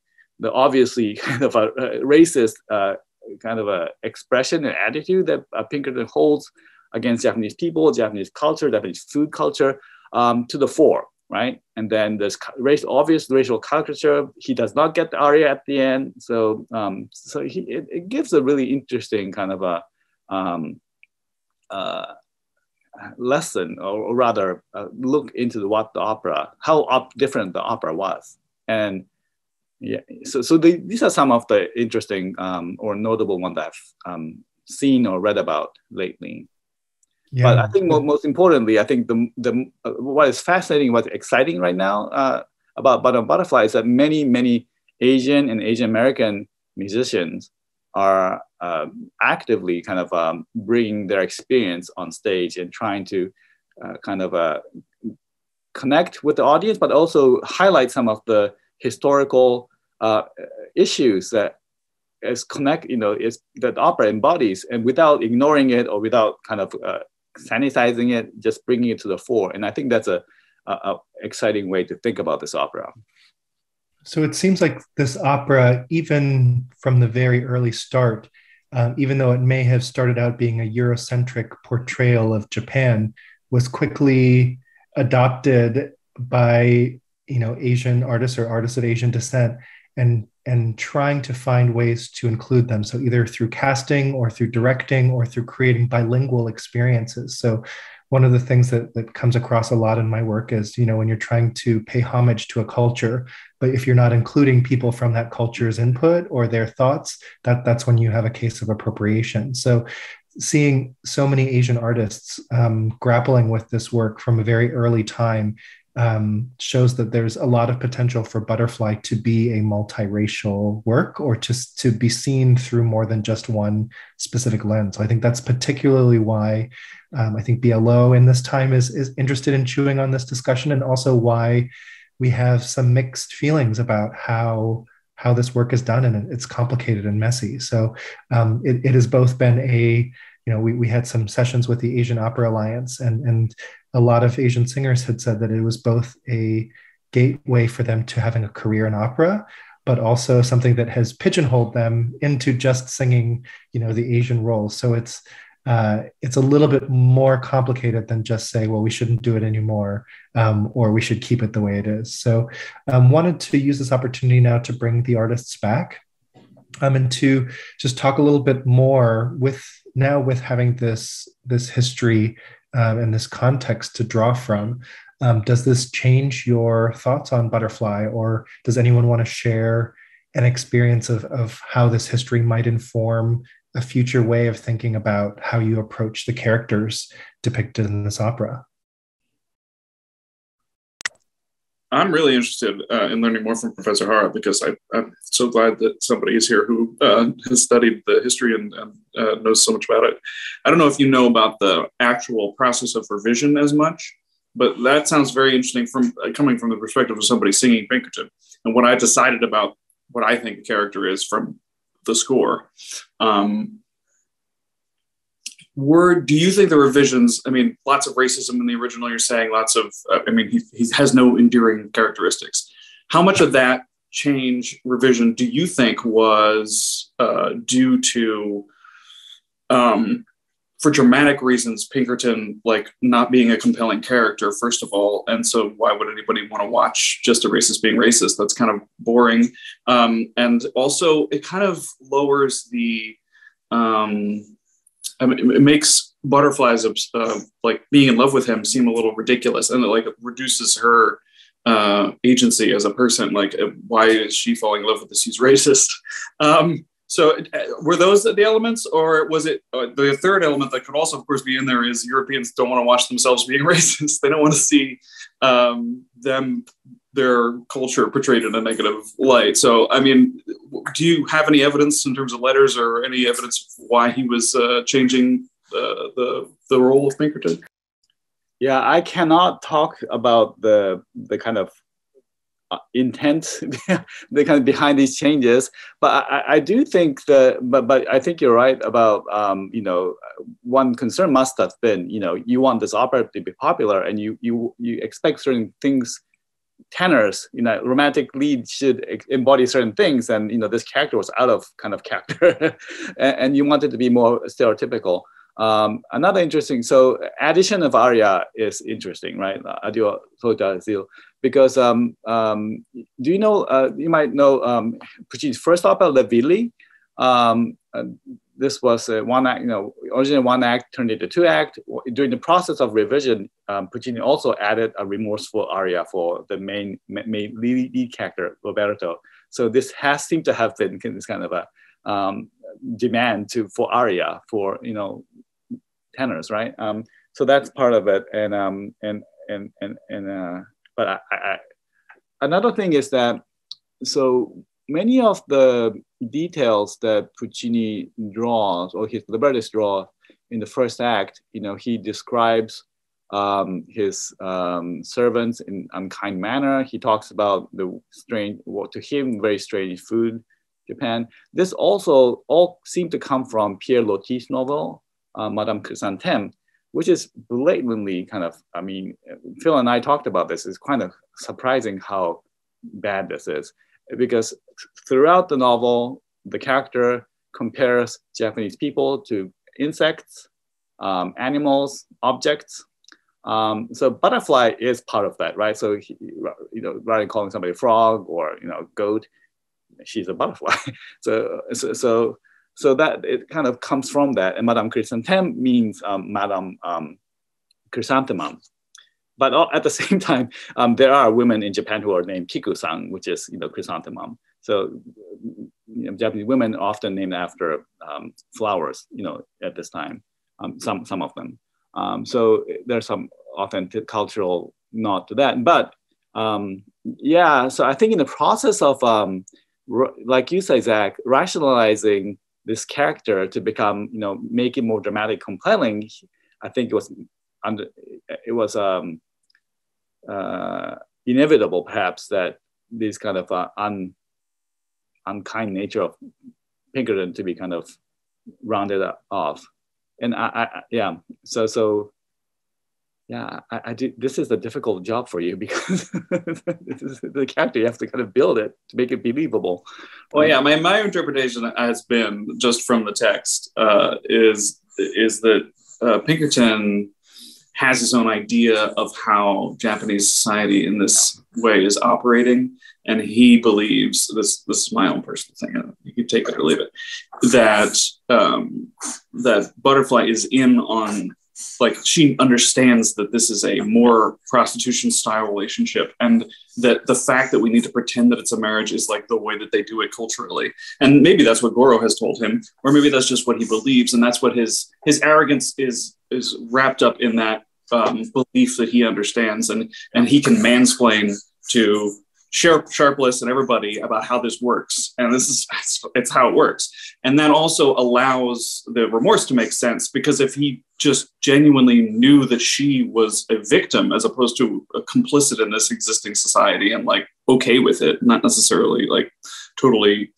the obviously kind of a, racist uh, kind of a expression and attitude that uh, Pinkerton holds against Japanese people, Japanese culture, Japanese food culture um, to the fore, right? And then this race, obvious racial caricature. He does not get the aria at the end, so um, so he, it, it, gives a really interesting kind of a um, uh, lesson, or, or rather, uh, look into what the opera, how op- different the opera was, and yeah so so the, these are some of the interesting um, or notable ones that i've um, seen or read about lately yeah. but i think most, most importantly i think the, the uh, what is fascinating what's exciting right now uh, about button butterfly is that many many asian and asian american musicians are uh, actively kind of um, bringing their experience on stage and trying to uh, kind of uh, connect with the audience but also highlight some of the historical uh, issues that is connect, you know, is that opera embodies, and without ignoring it or without kind of uh, sanitizing it, just bringing it to the fore. And I think that's a, a, a exciting way to think about this opera. So it seems like this opera, even from the very early start, um, even though it may have started out being a Eurocentric portrayal of Japan, was quickly adopted by you know Asian artists or artists of Asian descent and and trying to find ways to include them. So either through casting or through directing or through creating bilingual experiences. So one of the things that, that comes across a lot in my work is you know when you're trying to pay homage to a culture but if you're not including people from that culture's input or their thoughts that that's when you have a case of appropriation. So seeing so many asian artists um, grappling with this work from a very early time um, shows that there's a lot of potential for Butterfly to be a multiracial work or just to be seen through more than just one specific lens. So I think that's particularly why um, I think BLO in this time is, is interested in chewing on this discussion and also why we have some mixed feelings about how how this work is done and it's complicated and messy. So um, it, it has both been a you know, we, we had some sessions with the Asian Opera Alliance, and, and a lot of Asian singers had said that it was both a gateway for them to having a career in opera, but also something that has pigeonholed them into just singing, you know, the Asian role. So it's uh, it's a little bit more complicated than just say, well, we shouldn't do it anymore, um, or we should keep it the way it is. So, um, wanted to use this opportunity now to bring the artists back, um, and to just talk a little bit more with now with having this this history um, and this context to draw from um, does this change your thoughts on butterfly or does anyone want to share an experience of, of how this history might inform a future way of thinking about how you approach the characters depicted in this opera I'm really interested uh, in learning more from Professor Hara because I, am so glad that somebody is here who uh, has studied the history and, and uh, knows so much about it. I don't know if you know about the actual process of revision as much, but that sounds very interesting from uh, coming from the perspective of somebody singing Pinkerton and what I decided about what I think the character is from the score. Um, were do you think the revisions i mean lots of racism in the original you're saying lots of uh, i mean he, he has no enduring characteristics. How much of that change revision do you think was uh, due to um, for dramatic reasons pinkerton like not being a compelling character first of all and so why would anybody want to watch just a racist being racist? That's kind of boring. Um, and also it kind of lowers the um, I mean, it makes butterflies uh, like being in love with him seem a little ridiculous and it like reduces her uh, agency as a person. Like uh, why is she falling in love with this? He's racist. Um, so uh, were those the elements or was it uh, the third element that could also of course be in there is europeans don't want to watch themselves being racist. They don't want to see um, them their culture portrayed in a negative light. So, I mean, do you have any evidence in terms of letters or any evidence why he was uh, changing uh, the the role of Pinkerton? Yeah, I cannot talk about the the kind of uh, intent, the kind of behind these changes. But I, I, do think that, but but I think you're right about um, you know one concern must have been you know you want this opera to be popular and you you you expect certain things tenors, you know, romantic lead should embody certain things, and you know, this character was out of kind of character, and, and, you wanted to be more stereotypical. Um, another interesting, so addition of aria is interesting, right? Zil, because um, um, do you know? Uh, you might know um, Puccini's first opera, Le Villi. Um, this was a one act, you know, originally one act turned into two act. During the process of revision, um, Puccini also added a remorseful aria for the main, main lead, character, Roberto. So this has seemed to have been this kind of a um, demand to for aria for you know tenors, right? Um, so that's part of it, and um, and and and and uh, but I, I, another thing is that so many of the details that Puccini draws or his librettist draw in the first act, you know, he describes um, his um, servants in unkind manner. He talks about the strange, what to him, very strange food, Japan. This also all seemed to come from Pierre Loti's novel, uh, Madame Chrysantheme, which is blatantly kind of, I mean, Phil and I talked about this. It's kind of surprising how bad this is because throughout the novel, the character compares Japanese people to insects, um, animals, objects. Um, so butterfly is part of that, right? So he, you know, rather than calling somebody frog or you know goat, she's a butterfly. so, so so so that it kind of comes from that. And Madame Chrysantheme means um, Madame um, Chrysanthemum but at the same time, um, there are women in Japan who are named Kiku-san, which is you know chrysanthemum. So you know, Japanese women often named after um, flowers, you know, at this time. Um, some some of them. Um, so there's some authentic cultural nod to that. But um, yeah, so I think in the process of um, like you say, Zach, rationalizing this character to become, you know, make it more dramatic, compelling. I think it was under it was um, uh, inevitable perhaps that this kind of uh, un, unkind nature of Pinkerton to be kind of rounded off. And I, I yeah, so so yeah, I, I, do. This is a difficult job for you because the character you have to kind of build it to make it believable. Well, yeah, my, my interpretation has been just from the text uh, is is that uh, Pinkerton has his own idea of how Japanese society in this way is operating. And he believes this, this is my own personal thing. You can take it or leave it. That um, that butterfly is in on like she understands that this is a more prostitution style relationship and that the fact that we need to pretend that it's a marriage is like the way that they do it culturally. And maybe that's what goro has told him or maybe that's just what he believes and that's what his his arrogance is is wrapped up in that um, belief that he understands and and he can mansplain to Sharp, Sharpless and everybody about how this works. And this is it's, how it works. And that also allows the remorse to make sense because if he just genuinely knew that she was a victim as opposed to a complicit in this existing society and like okay with it, not necessarily like totally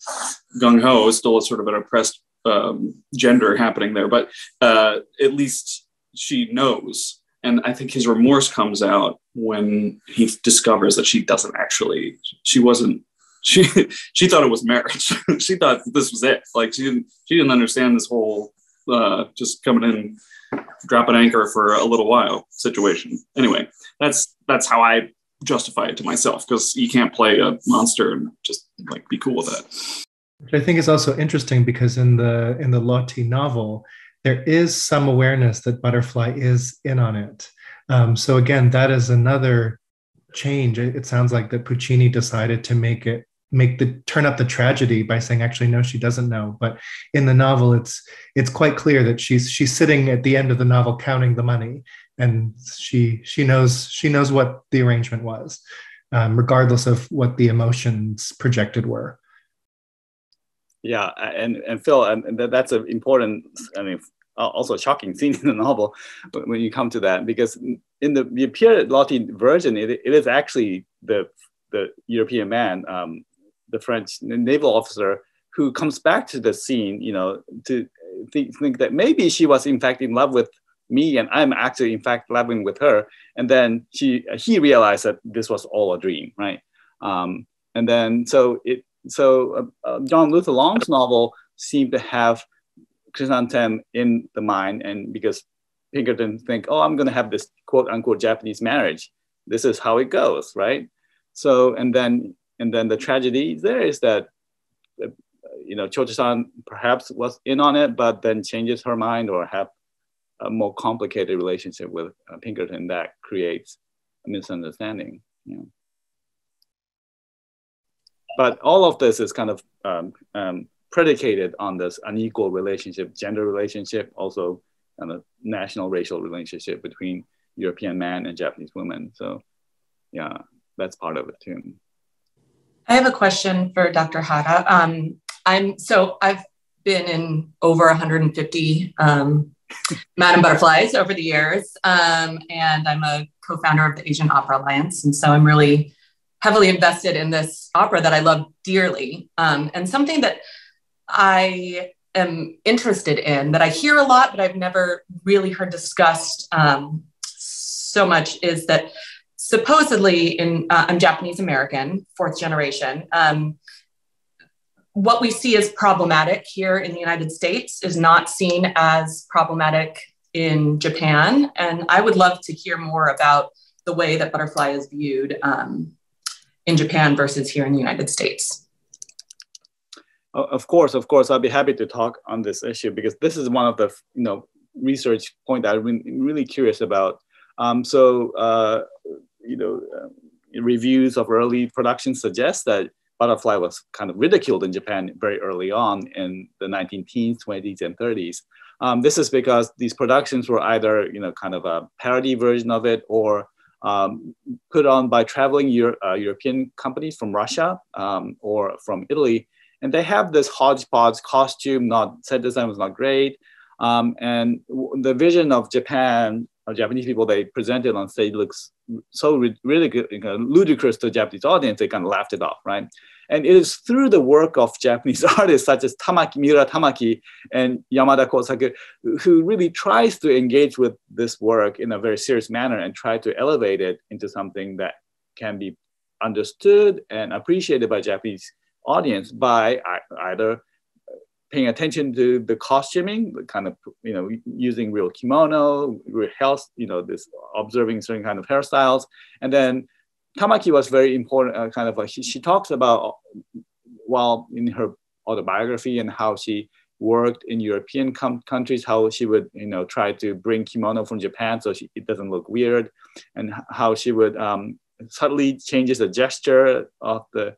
gung ho, still a sort of an oppressed um, gender happening there, but uh, at least she knows. And I think his remorse comes out when he discovers that she doesn't actually, she wasn't, she she thought it was marriage. she thought this was it. Like she didn't she didn't understand this whole uh, just coming in, drop an anchor for a little while situation. Anyway, that's that's how I justify it to myself because you can't play a monster and just like be cool with that. Which I think is also interesting because in the in the Loti novel, there is some awareness that Butterfly is in on it. Um, so again, that is another change. It, it sounds like that Puccini decided to make it make the turn up the tragedy by saying actually no she doesn't know but in the novel it's it's quite clear that she's she's sitting at the end of the novel counting the money and she she knows she knows what the arrangement was um, regardless of what the emotions projected were yeah, and and Phil, and that's an important. I mean, also a shocking scene in the novel when you come to that, because in the, the Pierre Loti version, it, it is actually the the European man, um, the French naval officer, who comes back to the scene, you know, to think, think that maybe she was in fact in love with me, and I'm actually in fact loving with her, and then she he realized that this was all a dream, right? Um, and then so it so uh, uh, John Luther Long's novel seemed to have chrysanthemum in the mind, and because Pinkerton think, oh, I'm going to have this quote unquote Japanese marriage. This is how it goes, right? So and then and then the tragedy there is that uh, you know Chocho-san perhaps was in on it, but then changes her mind or have a more complicated relationship with uh, Pinkerton that creates a misunderstanding. You know but all of this is kind of um, um, predicated on this unequal relationship, gender relationship, also of national racial relationship between European men and Japanese women. So, yeah, that's part of it too. I have a question for Dr. Hara. Um, I'm so I've been in over 150 um, Madame Butterflies over the years, um, and I'm a co-founder of the Asian Opera Alliance, and so I'm really heavily invested in this opera that I love dearly. Um, and something that I am interested in that I hear a lot, but I've never really heard discussed um, so much is that supposedly in uh, I'm Japanese American, fourth generation. Um, what we see as problematic here in the United States is not seen as problematic in Japan. And I would love to hear more about the way that butterfly is viewed um, in Japan versus here in the United States? Of course, of course, I'll be happy to talk on this issue because this is one of the you know research point that I'm really curious about. Um, so uh, you know, uh, reviews of early production suggest that Butterfly was kind of ridiculed in Japan very early on in the 19 teens, 20s, and 30s. Um, this is because these productions were either you know kind of a parody version of it or um, put on by traveling Euro uh, European companies from Russia um, or from Italy. And they have this hodgepodge costume, not set design was not great. Um, and the vision of Japan, Japanese people they presented on stage looks so really you know, ludicrous to the Japanese audience, they kind of laughed it off, right? And it is through the work of Japanese artists such as Tamaki, Miura Tamaki and Yamada Kosaku, who really tries to engage with this work in a very serious manner and try to elevate it into something that can be understood and appreciated by Japanese audience by either paying attention to the costuming, kind of, you know, using real kimono, real health, you know, this observing certain kind of hairstyles, and then Tamaki was very important. Uh, kind of like she, she talks about while in her autobiography and how she worked in European com- countries, how she would you know try to bring kimono from Japan so she, it doesn't look weird, and how she would um, subtly changes the gesture of the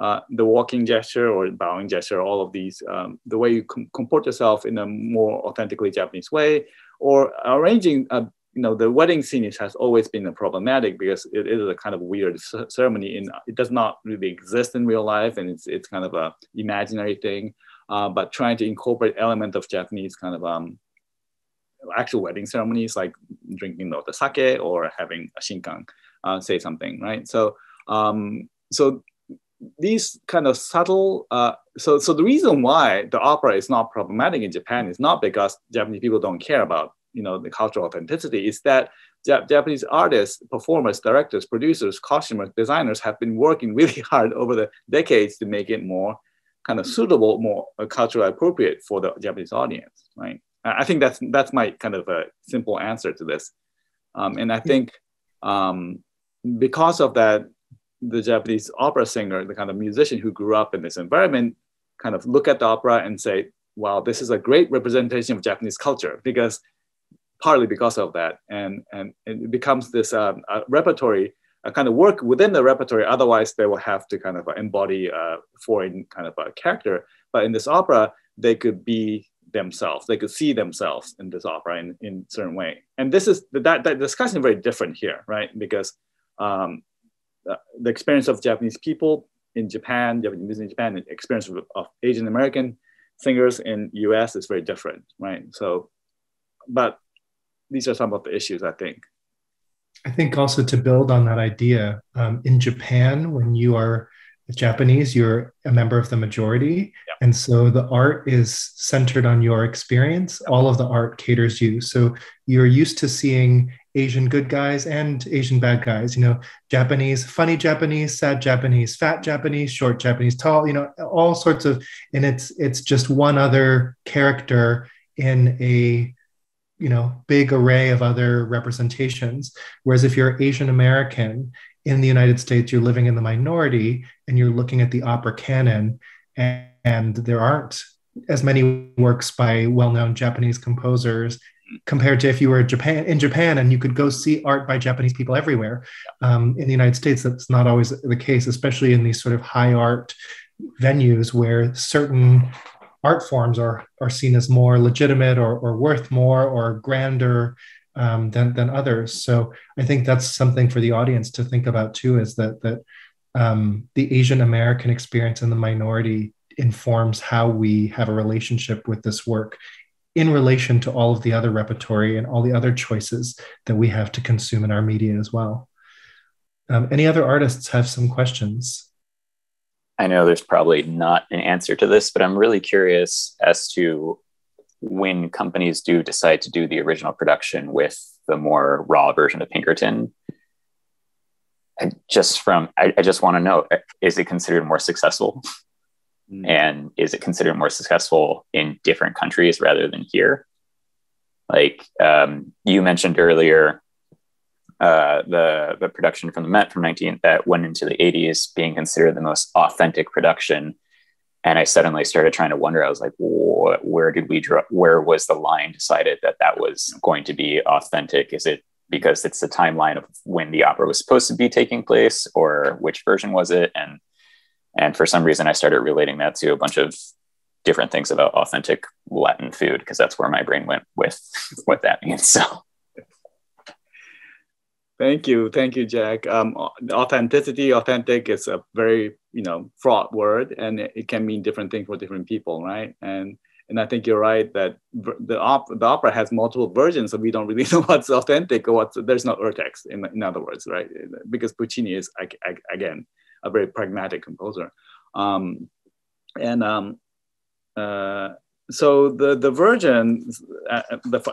uh, the walking gesture or bowing gesture, all of these, um, the way you com- comport yourself in a more authentically Japanese way, or arranging a you know, the wedding scene has always been a problematic because it is a kind of weird ceremony and it does not really exist in real life and it's, it's kind of a imaginary thing. Uh, but trying to incorporate element of Japanese kind of um, actual wedding ceremonies like drinking the sake or having a shinkan uh, say something, right? So, um, so these kind of subtle, uh, so, so the reason why the opera is not problematic in Japan is not because Japanese people don't care about, you know, the cultural authenticity, is that Japanese artists, performers, directors, producers, costumers, designers have been working really hard over the decades to make it more kind of suitable, more uh, culturally appropriate for the Japanese audience, right? I think that's that's my kind of a simple answer to this, um, and I think um, because of that, the Japanese opera singer, the kind of musician who grew up in this environment, kind of look at the opera and say, "Wow, this is a great representation of Japanese culture," because partly because of that. And, and, it becomes this um, repertory, a kind of work within the repertory. Otherwise, they will have to kind of embody a foreign kind of a character. But in this opera, they could be themselves. They could see themselves in this opera in, in certain way. And this is that, that discussion is very different here, right? Because um, the, the, experience of Japanese people in Japan, Japanese in Japan, the experience of, of Asian American singers in US is very different, right? So, but these are some of the issues I think. I think also to build on that idea, um, in Japan, when you are Japanese, you're a member of the majority. And so the art is centered on your experience. All of the art caters you. So you're used to seeing Asian good guys and Asian bad guys, you know, Japanese, funny Japanese, sad Japanese, fat Japanese, short Japanese, tall, you know, all sorts of, and it's it's just one other character in a you know big array of other representations whereas if you're asian american in the united states you're living in the minority and you're looking at the opera canon and, and there aren't as many works by well-known japanese composers compared to if you were Japan in Japan and you could go see art by Japanese people everywhere. Um, in the United States, that's not always the case, especially in these sort of high art venues where certain art forms are are seen as more legitimate or, or worth more or grander um, than than others. So I think that's something for the audience to think about too. Is that that um, the Asian American experience and the minority informs how we have a relationship with this work in relation to all of the other repertory and all the other choices that we have to consume in our media as well. Um, any other artists have some questions? I know there's probably not an answer to this, but I'm really curious as to when companies do decide to do the original production with the more raw version of Pinkerton. I just from I, I just want to know is it considered more successful? Mm. And is it considered more successful in different countries rather than here? Like um, you mentioned earlier, uh, the the production from the Met from 19 that went into the 80s being considered the most authentic production. And I suddenly started trying to wonder. I was like, where did we draw? Where was the line decided that that was going to be authentic? Is it because it's the timeline of when the opera was supposed to be taking place, or which version was it? And and for some reason, I started relating that to a bunch of different things about authentic Latin food because that's where my brain went with what that means. So Thank you, thank you, Jack. Um, authenticity, authentic is a very you know fraught word, and it, can mean different things for different people, right? And and I think you're right that the, op- the opera has multiple versions, so we don't really know what's authentic or what's there's no urtext. In, in other words, right? Because Puccini is again a very pragmatic composer, um, and um, uh, so the the version, uh,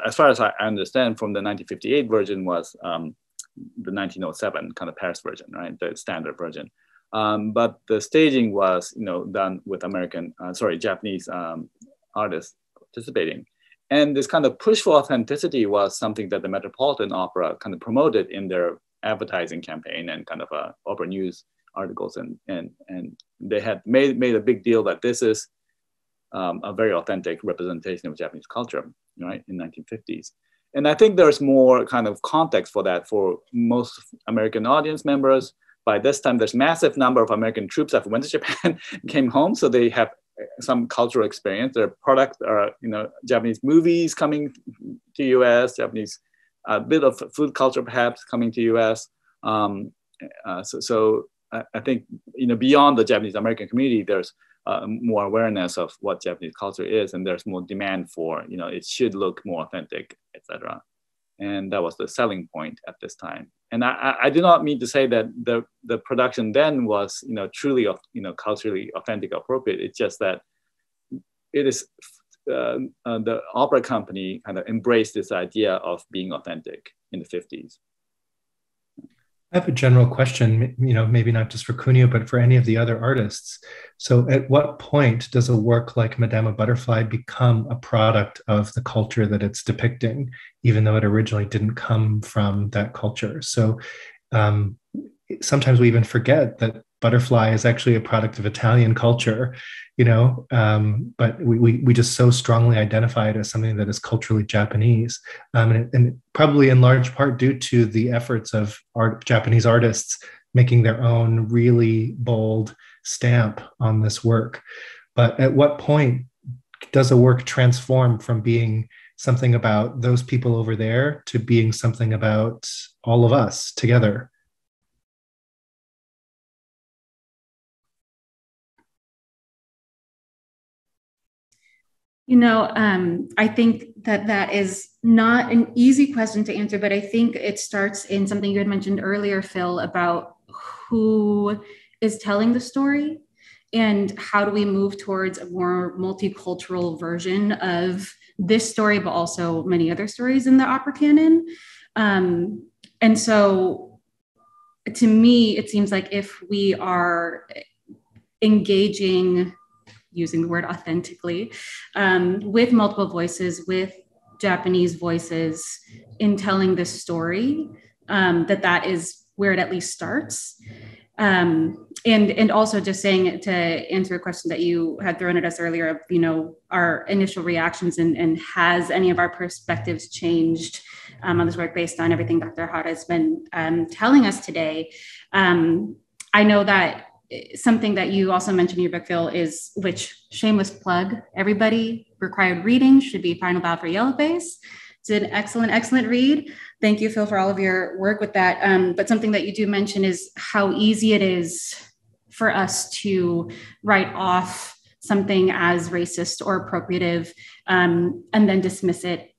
as far as I understand, from the 1958 version was. Um, the 1907 kind of Paris version, right? The standard version. Um, but the staging was, you know, done with American, uh, sorry, Japanese um, artists participating. And this kind of push for authenticity was something that the Metropolitan Opera kind of promoted in their advertising campaign and kind of uh, opera news articles. And, and, and they had made, made a big deal that this is um, a very authentic representation of Japanese culture, right, in 1950s. And I think there's more kind of context for that for most American audience members. By this time, there's massive number of American troops that went to Japan, came home, so they have some cultural experience. Their product are you know Japanese movies coming to U.S., Japanese a bit of food culture perhaps coming to U.S. Um, uh, so, so I, I think you know beyond the Japanese American community, there's uh, more awareness of what Japanese culture is, and there's more demand for, you know, it should look more authentic, etc. And that was the selling point at this time. And I, I do not mean to say that the, the production then was, you know, truly, you know, culturally authentic, appropriate. It's just that it is uh, uh, the opera company kind of embraced this idea of being authentic in the 50s. I have a general question, you know, maybe not just for Kunio, but for any of the other artists. So, at what point does a work like Madama Butterfly become a product of the culture that it's depicting, even though it originally didn't come from that culture? So, um, sometimes we even forget that butterfly is actually a product of Italian culture, you know, um, but we, we, we just so strongly identify it as something that is culturally Japanese. Um, and, and, probably in large part due to the efforts of art, Japanese artists making their own really bold stamp on this work. But at what point does a work transform from being something about those people over there to being something about all of us together? You know, um, I think that that is not an easy question to answer, but I think it starts in something you had mentioned earlier, Phil, about who is telling the story and how do we move towards a more multicultural version of this story, but also many other stories in the opera canon. Um, and so, to me, it seems like if we are engaging using the word authentically, um, with multiple voices, with Japanese voices in telling this story, um, that that is where it at least starts. Um, and and also just saying to answer a question that you had thrown at us earlier of you know our initial reactions and, and has any of our perspectives changed um, on this work based on everything Dr. Hara has been um, telling us today. Um, I know that something that you also mentioned in your book, Phil, is which shameless plug. Everybody required reading should be Final Bow for Yellowface. It's an excellent, excellent read. Thank you, Phil, for all of your work with that. Um, but something that you do mention is how easy it is for us to write off something as racist or appropriative um, and then dismiss it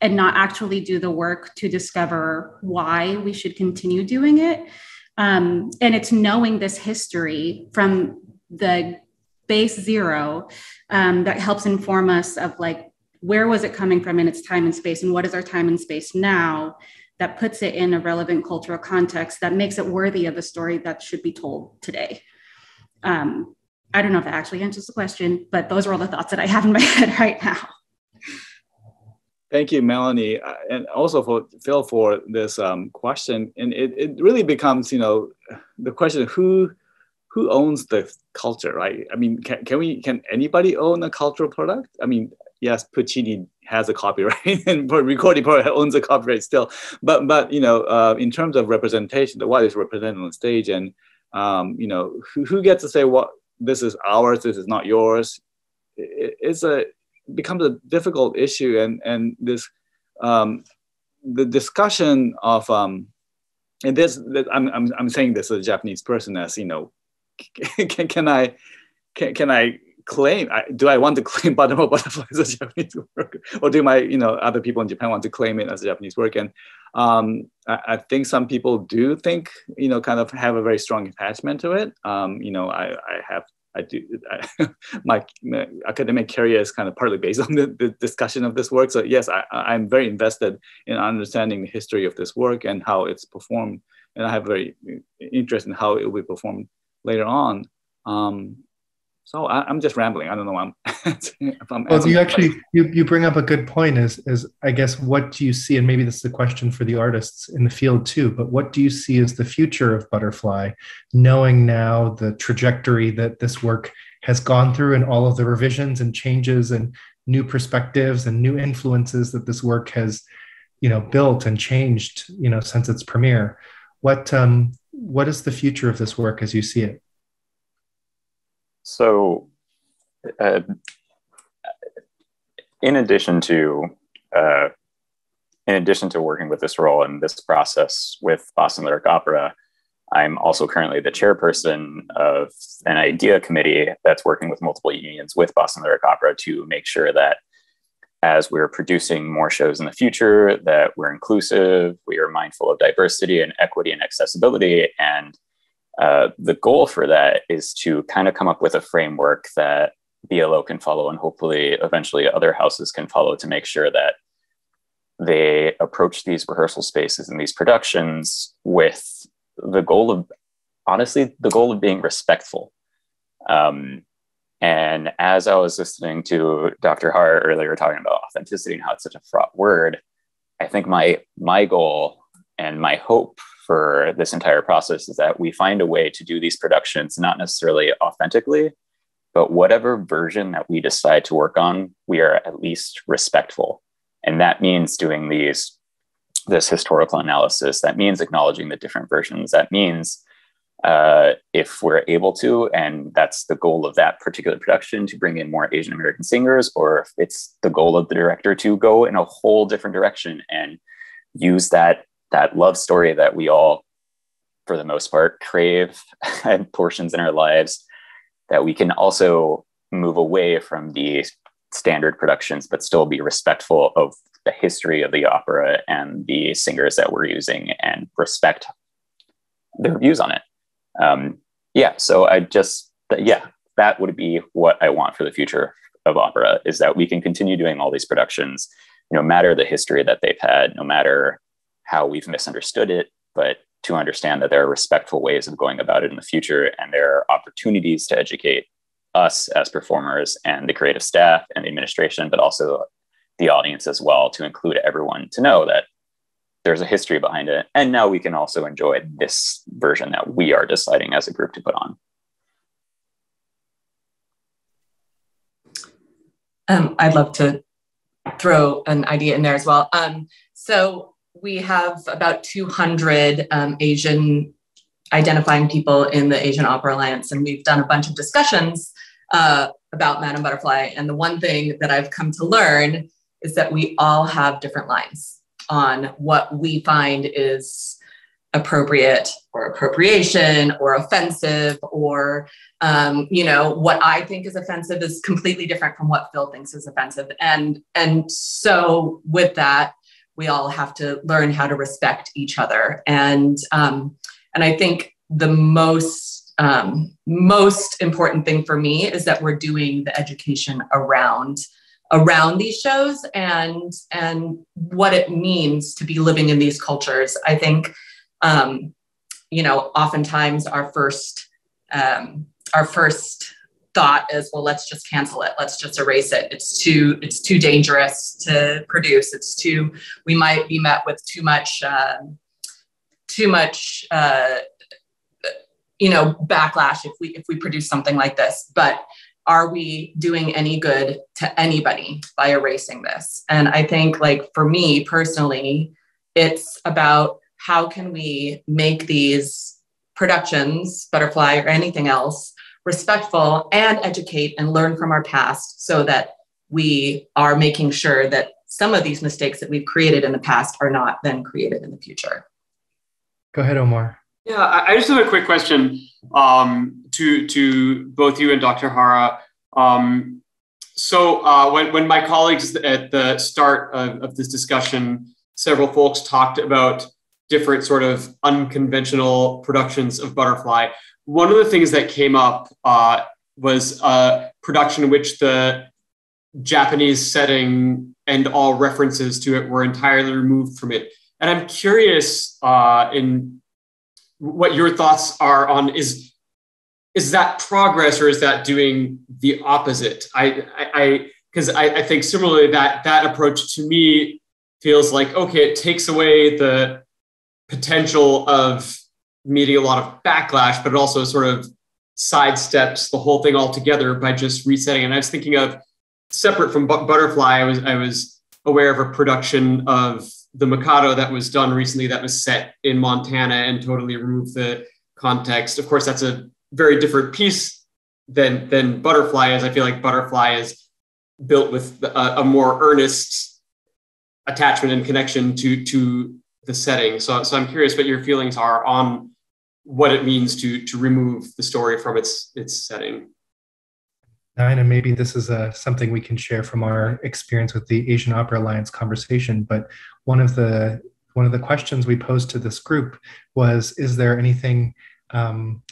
and not actually do the work to discover why we should continue doing it. Um, and it's knowing this history from the base zero um, that helps inform us of like where was it coming from in its time and space and what is our time and space now that puts it in a relevant cultural context that makes it worthy of a story that should be told today? Um, i don't know if that actually answers the question but those are all the thoughts that i have in my head right now Thank you, Melanie, uh, and also for Phil for this um, question. And it, it really becomes, you know, the question who who owns the culture, right? I mean, can, can we can anybody own a cultural product? I mean, yes, Puccini has a copyright, and recording probably owns a copyright still. But but you know, uh, in terms of representation, the what is represented on stage, and um, you know, who, who gets to say what this is ours, this is not yours? It, it's a becomes a difficult issue and and this um, the discussion of um, and this I'm, I'm, I'm saying this as a Japanese person as you know can, can I can, can I claim I, do I want to claim Madama Butterfly as a Japanese work or do my you know other people in Japan want to claim it as a Japanese work and um, I, I, think some people do think you know kind of have a very strong attachment to it. Um, you know I, I have I do I, my, my, academic career is kind of partly based on the, the discussion of this work. So yes, I, I'm very invested in understanding the history of this work and how it's performed, and I have very interest in how it will be performed later on. Um, so I, am just rambling. I don't know. I'm, I'm well, you actually you, you bring up a good point. Is is I guess what do you see, and maybe this is a question for the artists in the field too. But what do you see as the future of Butterfly, knowing now the trajectory that this work has gone through, and all of the revisions and changes and new perspectives and new influences that this work has, you know, built and changed, you know, since its premiere. What um what is the future of this work as you see it? So, uh, in addition to uh, in addition to working with this role and this process with Boston Lyric Opera, I'm also currently the chairperson of an idea committee that's working with multiple unions with Boston Lyric Opera to make sure that as we're producing more shows in the future, that we're inclusive, we are mindful of diversity and equity and accessibility. And uh, the goal for that is to kind of come up with a framework that BLO can follow and hopefully eventually other houses can follow to make sure that they approach these rehearsal spaces and these productions with the goal of honestly the goal of being respectful. Um, and as i was listening to dr hara earlier talking about authenticity and how it's such a fraught word i think my my goal and my hope for this entire process is that we find a way to do these productions not necessarily authentically but whatever version that we decide to work on we are at least respectful. And that means doing these this historical analysis. That means acknowledging the different versions. That means uh, if we're able to and that's the goal of that particular production to bring in more asian american singers or if it's the goal of the director to go in a whole different direction and use that that love story that we all for the most part crave and portions in our lives that we can also move away from the standard productions, but still be respectful of the history of the opera and the singers that we're using and respect their views on it. Um, yeah, so I just, yeah, that would be what I want for the future of opera is that we can continue doing all these productions, no matter the history that they've had, no matter how we've misunderstood it, but to understand that there are respectful ways of going about it in the future and there are opportunities to educate us as performers and the creative staff and the administration, but also the audience as well, to include everyone to know that there's a history behind it. And now we can also enjoy this version that we are deciding as a group to put on. Um, I'd love to throw an idea in there as well. Um, so we have about 200 um, Asian identifying people in the Asian Opera Alliance, and we've done a bunch of discussions uh, about Madame Butterfly. And the one thing that I've come to learn is that we all have different lines on what we find is appropriate or appropriation or offensive or um, you know what i think is offensive is completely different from what phil thinks is offensive and and so with that we all have to learn how to respect each other. And um, and i think the most um, most important thing for me is that we're doing the education around around these shows and and what it means to be living in these cultures. I think um, you know oftentimes our first um, our first thought is well let's just cancel it. Let's just erase it. It's too it's too dangerous to produce. It's too we might be met with too much um, too much uh, you know backlash if we if we produce something like this. But are we doing any good to anybody by erasing this? And i think like for me personally it's about how can we make these productions butterfly or anything else respectful and educate and learn from our past so that we are making sure that some of these mistakes that we've created in the past are not then created in the future go ahead omar yeah, I just have a quick question um, to to both you and Dr. Hara. Um, so uh, when when my colleagues at the start of, of, this discussion, several folks talked about different sort of unconventional productions of Butterfly. One of the things that came up uh, was a production in which the Japanese setting and all references to it were entirely removed from it. And I'm curious uh, in what your thoughts are on is is that progress or is that doing the opposite? I I because I, I, I think similarly that that approach to me feels like okay, it takes away the potential of meeting a lot of backlash, but it also sort of sidesteps the whole thing altogether by just resetting. And I was thinking of separate from Butterfly, I was I was aware of a production of the Mikado that was done recently that was set in Montana and totally removed the context. Of course, that's a very different piece than than Butterfly is. I feel like Butterfly is built with a, a more earnest attachment and connection to to the setting. So, so I'm curious what your feelings are on what it means to to remove the story from its its setting. and maybe this is a, uh, something we can share from our experience with the Asian Opera Alliance conversation. But one of the one of the questions we posed to this group was: Is there anything um,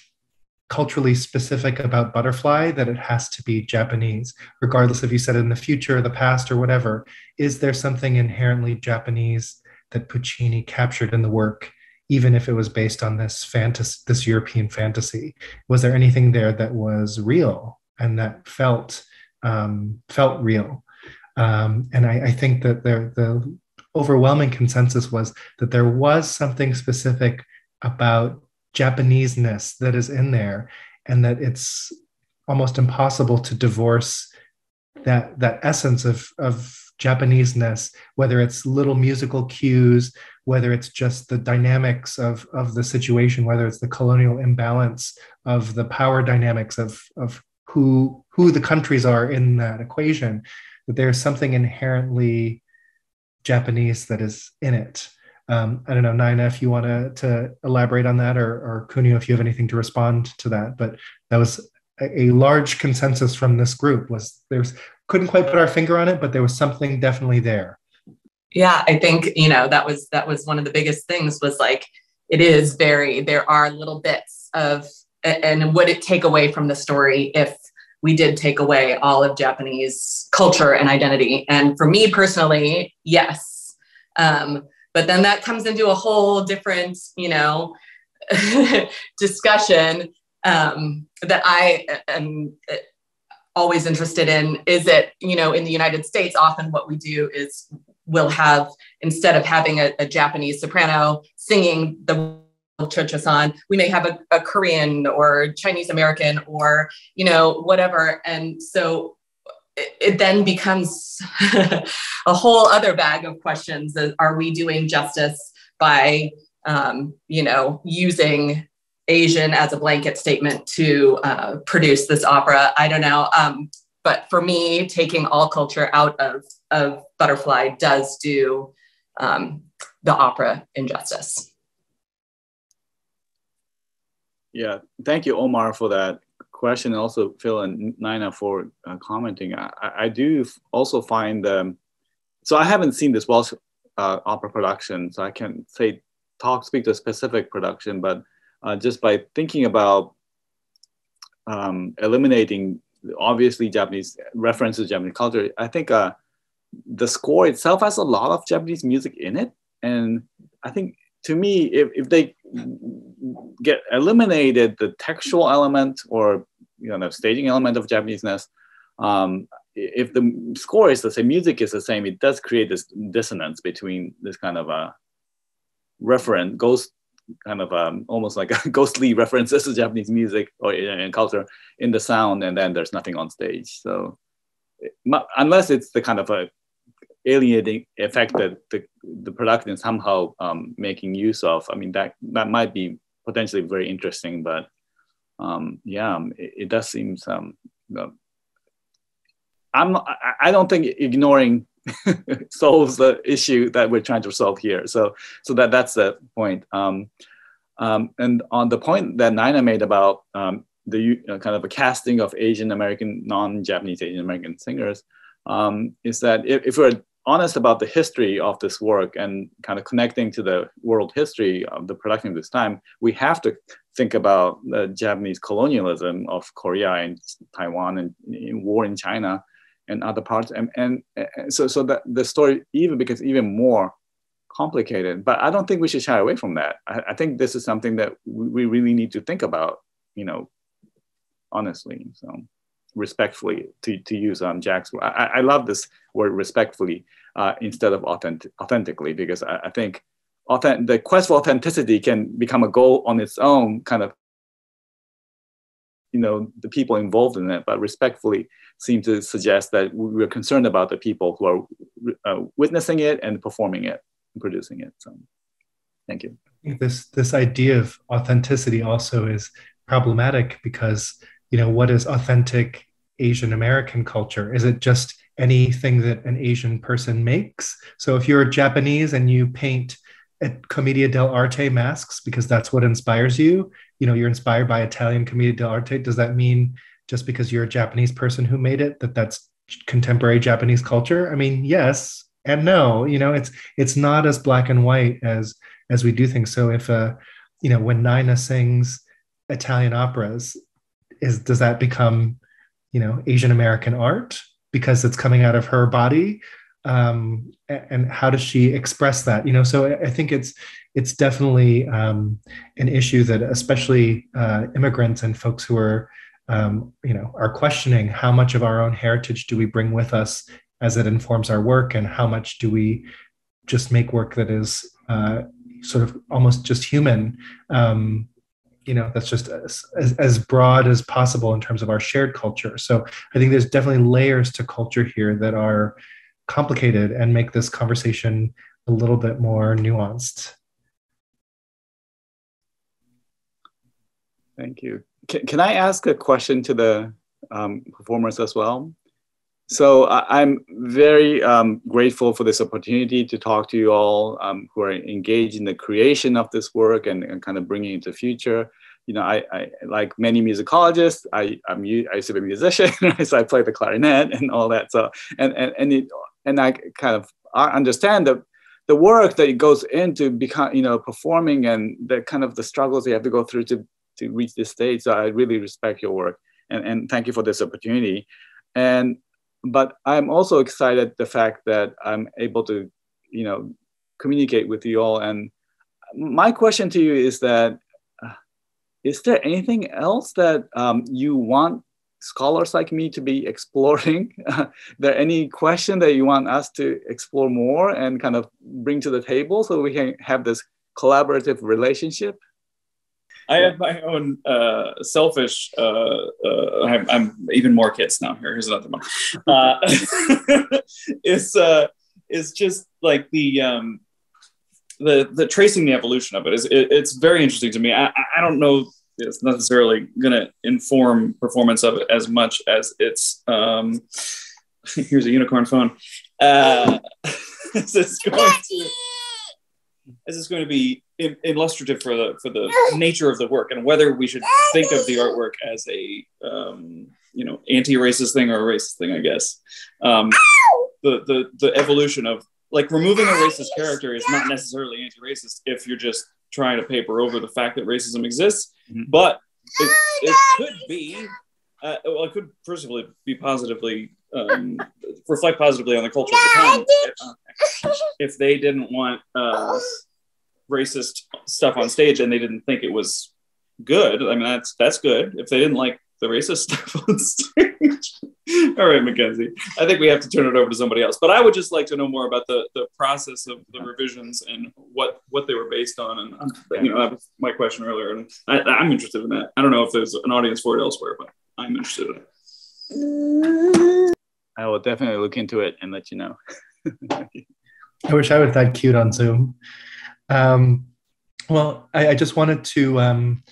culturally specific about Butterfly that it has to be Japanese, regardless if you said it in the future, or the past, or whatever? Is there something inherently Japanese that Puccini captured in the work? even if it was based on this fantasy, this European fantasy, was there anything there that was real and that felt um, felt real. Um, and I, I, think that the, the overwhelming consensus was that there was something specific about Japaneseness that is in there, and that it's almost impossible to divorce that that essence of of Japaneseness, whether it's little musical cues, whether it's just the dynamics of, of the situation, whether it's the colonial imbalance of the power dynamics of, of who who the countries are in that equation that there's something inherently japanese that is in it. Um, i don't know nina if you want to to elaborate on that or or kunio if you have anything to respond to that but that was a large consensus from this group was there's couldn't quite put our finger on it but there was something definitely there yeah i think you know that was that was one of the biggest things was like it is very there are little bits of and would it take away from the story if we did take away all of Japanese culture and identity? And for me personally, yes. Um, but then that comes into a whole different, you know, discussion um, that I am always interested in. Is it, you know, in the United States, often what we do is we'll have, instead of having a, a Japanese soprano singing the Chocho-san, we may have a, a Korean or Chinese American or, you know, whatever. And so it, it then becomes a whole other bag of questions. Are we doing justice by, um, you know, using Asian as a blanket statement to uh, produce this opera? I don't know. Um, but for me, taking all culture out of, of Butterfly does do um, the opera injustice. Yeah, thank you, Omar, for that question. Also, Phil and Nina for uh, commenting. I, I, do also find, um, so I haven't seen this Welsh uh, opera production, so I can't say, talk, speak to a specific production, but uh, just by thinking about um, eliminating obviously Japanese references to Japanese culture, I think uh, the score itself has a lot of Japanese music in it. And I think to me, if, if they get eliminated the textual element or you know staging element of Japaneseness, um, if the score is the same, music is the same, it does create this dissonance between this kind of a reference ghost kind of um, almost like a ghostly references to Japanese music or in culture in the sound, and then there's nothing on stage. So unless it's the kind of a alienating effect that the, the production is somehow um, making use of. I mean, that, that might be potentially very interesting, but um, yeah, um, it, it, does seem some, I'm, I don't think ignoring solves the issue that we're trying to solve here. So, so that, that's the point. Um, um, and on the point that Nina made about um, the uh, kind of a casting of Asian American, non-Japanese Asian American singers, um, is that if, if, we're honest about the history of this work and kind of connecting to the world history of the production of this time, we have to think about the Japanese colonialism of Korea and Taiwan and, and war in China and other parts. And, and, and, so, so that the story even becomes even more complicated. But I don't think we should shy away from that. I, I think this is something that we really need to think about, you know, honestly. So respectfully to, to use um, Jack's word. I, I love this word respectfully uh, instead of authentic, authentically because I, I think authentic, the quest for authenticity can become a goal on its own kind of you know the people involved in it but respectfully seem to suggest that we're concerned about the people who are uh, witnessing it and performing it and producing it so. Thank you. This this idea of authenticity also is problematic because you know what is authentic asian american culture? Is it just anything that an asian person makes? So if you're japanese and you paint at commedia dell'arte masks because that's what inspires you you know you're inspired by italian commedia dell'arte does that mean just because you're a Japanese person who made it that that's contemporary Japanese culture? I mean, yes and no. You know, it's it's not as black and white as as we do things. So if uh, you know, when Nina sings Italian operas, is does that become you know Asian American art because it's coming out of her body? Um, and how does she express that? You know, so I think it's it's definitely um, an issue that especially uh, immigrants and folks who are um, you know are questioning how much of our own heritage do we bring with us as it informs our work and how much do we just make work that is uh, sort of almost just human um, you know that's just as, as, as, broad as possible in terms of our shared culture so i think there's definitely layers to culture here that are complicated and make this conversation a little bit more nuanced Thank you. Can, can I ask a question to the um, performers as well? So I, am very um, grateful for this opportunity to talk to you all um, who are engaged in the creation of this work and, and kind of bringing it to the future. You know, I, I like many musicologists. I I'm I used to be a musician, so I play the clarinet and all that. So and and and it, and I kind of I understand the the work that goes into become you know performing and the kind of the struggles you have to go through to to reach this stage. So I really respect your work and, and thank you for this opportunity. And but I'm also excited the fact that I'm able to, you know, communicate with you all. And my question to you is that uh, is there anything else that um, you want scholars like me to be exploring? there any question that you want us to explore more and kind of bring to the table so we can have this collaborative relationship? I have my own uh, selfish. Uh, uh, I'm, I'm, even more kids now. Here, here's another one. Uh, it's uh, it's just like the um, the the tracing the evolution of it is it, it's very interesting to me. I, I don't know it's necessarily going to inform performance of it as much as it's um, here's a unicorn phone. Uh, it's going to is this going to be illustrative for the for the nature of the work and whether we should think of the artwork as a um, you know anti-racist thing or a racist thing i guess. Um, the, the the evolution of like removing a racist character is not necessarily anti-racist if you're just trying to paper over the fact that racism exists mm-hmm. but it, it, could be uh, well it could first of all be positively um, reflect positively on the culture of the time if, if they didn't want uh, racist stuff on stage and they didn't think it was good. I mean, that's that's good. If they didn't like the racist stuff on stage. All right, Mackenzie. I think we have to turn it over to somebody else. But I would just like to know more about the, the process of the revisions and what what they were based on. And um, you know, that was my question earlier, and I, I'm interested in that. I don't know if there's an audience for it elsewhere, but I'm interested in it. I will definitely look into it and let you know. I wish I would have had cute on Zoom. Um, well, I, I, just wanted to um,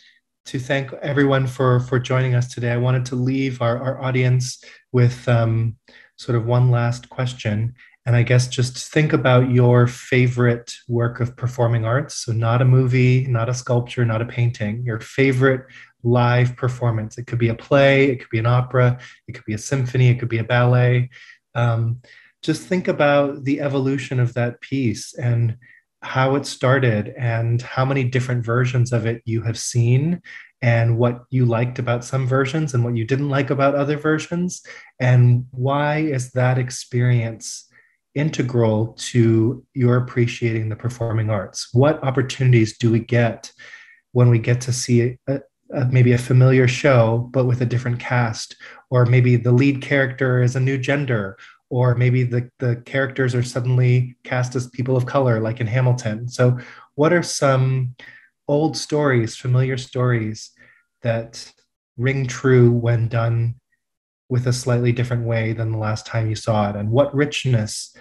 to thank everyone for for joining us today. I wanted to leave our, our audience with um, sort of one last question, and I guess just think about your favorite work of performing arts. So, not a movie, not a sculpture, not a painting. Your favorite live performance. It could be a play, it could be an opera, it could be a symphony, it could be a ballet. Um, just think about the evolution of that piece and how it started and how many different versions of it you have seen and what you liked about some versions and what you didn't like about other versions. And why is that experience integral to your appreciating the performing arts? What opportunities do we get when we get to see a, a, maybe a familiar show but with a different cast? Or maybe the lead character is a new gender or maybe the, the characters are suddenly cast as people of color, like in Hamilton. So, what are some old stories, familiar stories that ring true when done with a slightly different way than the last time you saw it? And what richness,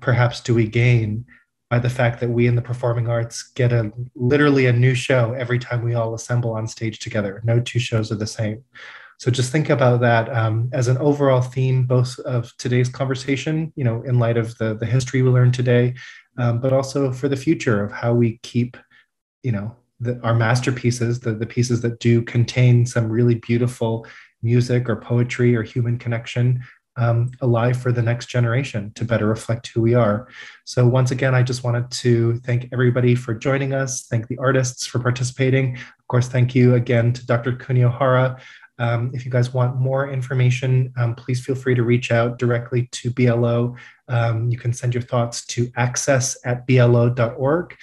perhaps, do we gain by the fact that we in the performing arts get a literally a new show every time we all assemble on stage together? No two shows are the same. So just think about that um, as an overall theme, both of today's conversation, you know, in light of the, the history we learned today, um, but also for the future of how we keep, you know, the, our masterpieces, the, the pieces that do contain some really beautiful music or poetry or human connection um, alive for the next generation to better reflect who we are. So, once again, I just wanted to thank everybody for joining us, thank the artists for participating. Of course, thank you again to Dr. Kunio Hara. Um, if you guys want more information, um, please feel free to reach out directly to BLO. Um, you can send your thoughts to access at blo.org.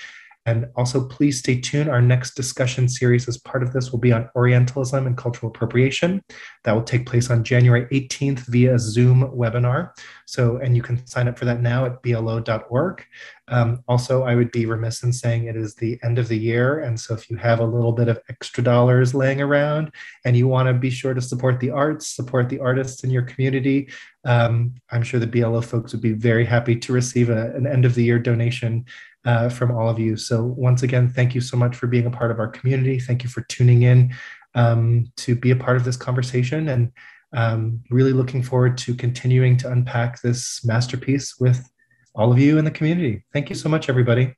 And also, please stay tuned. Our next discussion series as part of this will be on Orientalism and cultural appropriation. That will take place on January 18th via a Zoom webinar. So, and you can sign up for that now at blo.org. Um, also, I would be remiss in saying it is the end of the year. And so, if you have a little bit of extra dollars laying around and you want to be sure to support the arts, support the artists in your community, um, I'm sure the BLO folks would be very happy to receive a, an end of the year donation uh, from all of you. So, once again, thank you so much for being a part of our community. Thank you for tuning in um, to be a part of this conversation and um, really looking forward to continuing to unpack this masterpiece with all of you in the community. Thank you so much, everybody.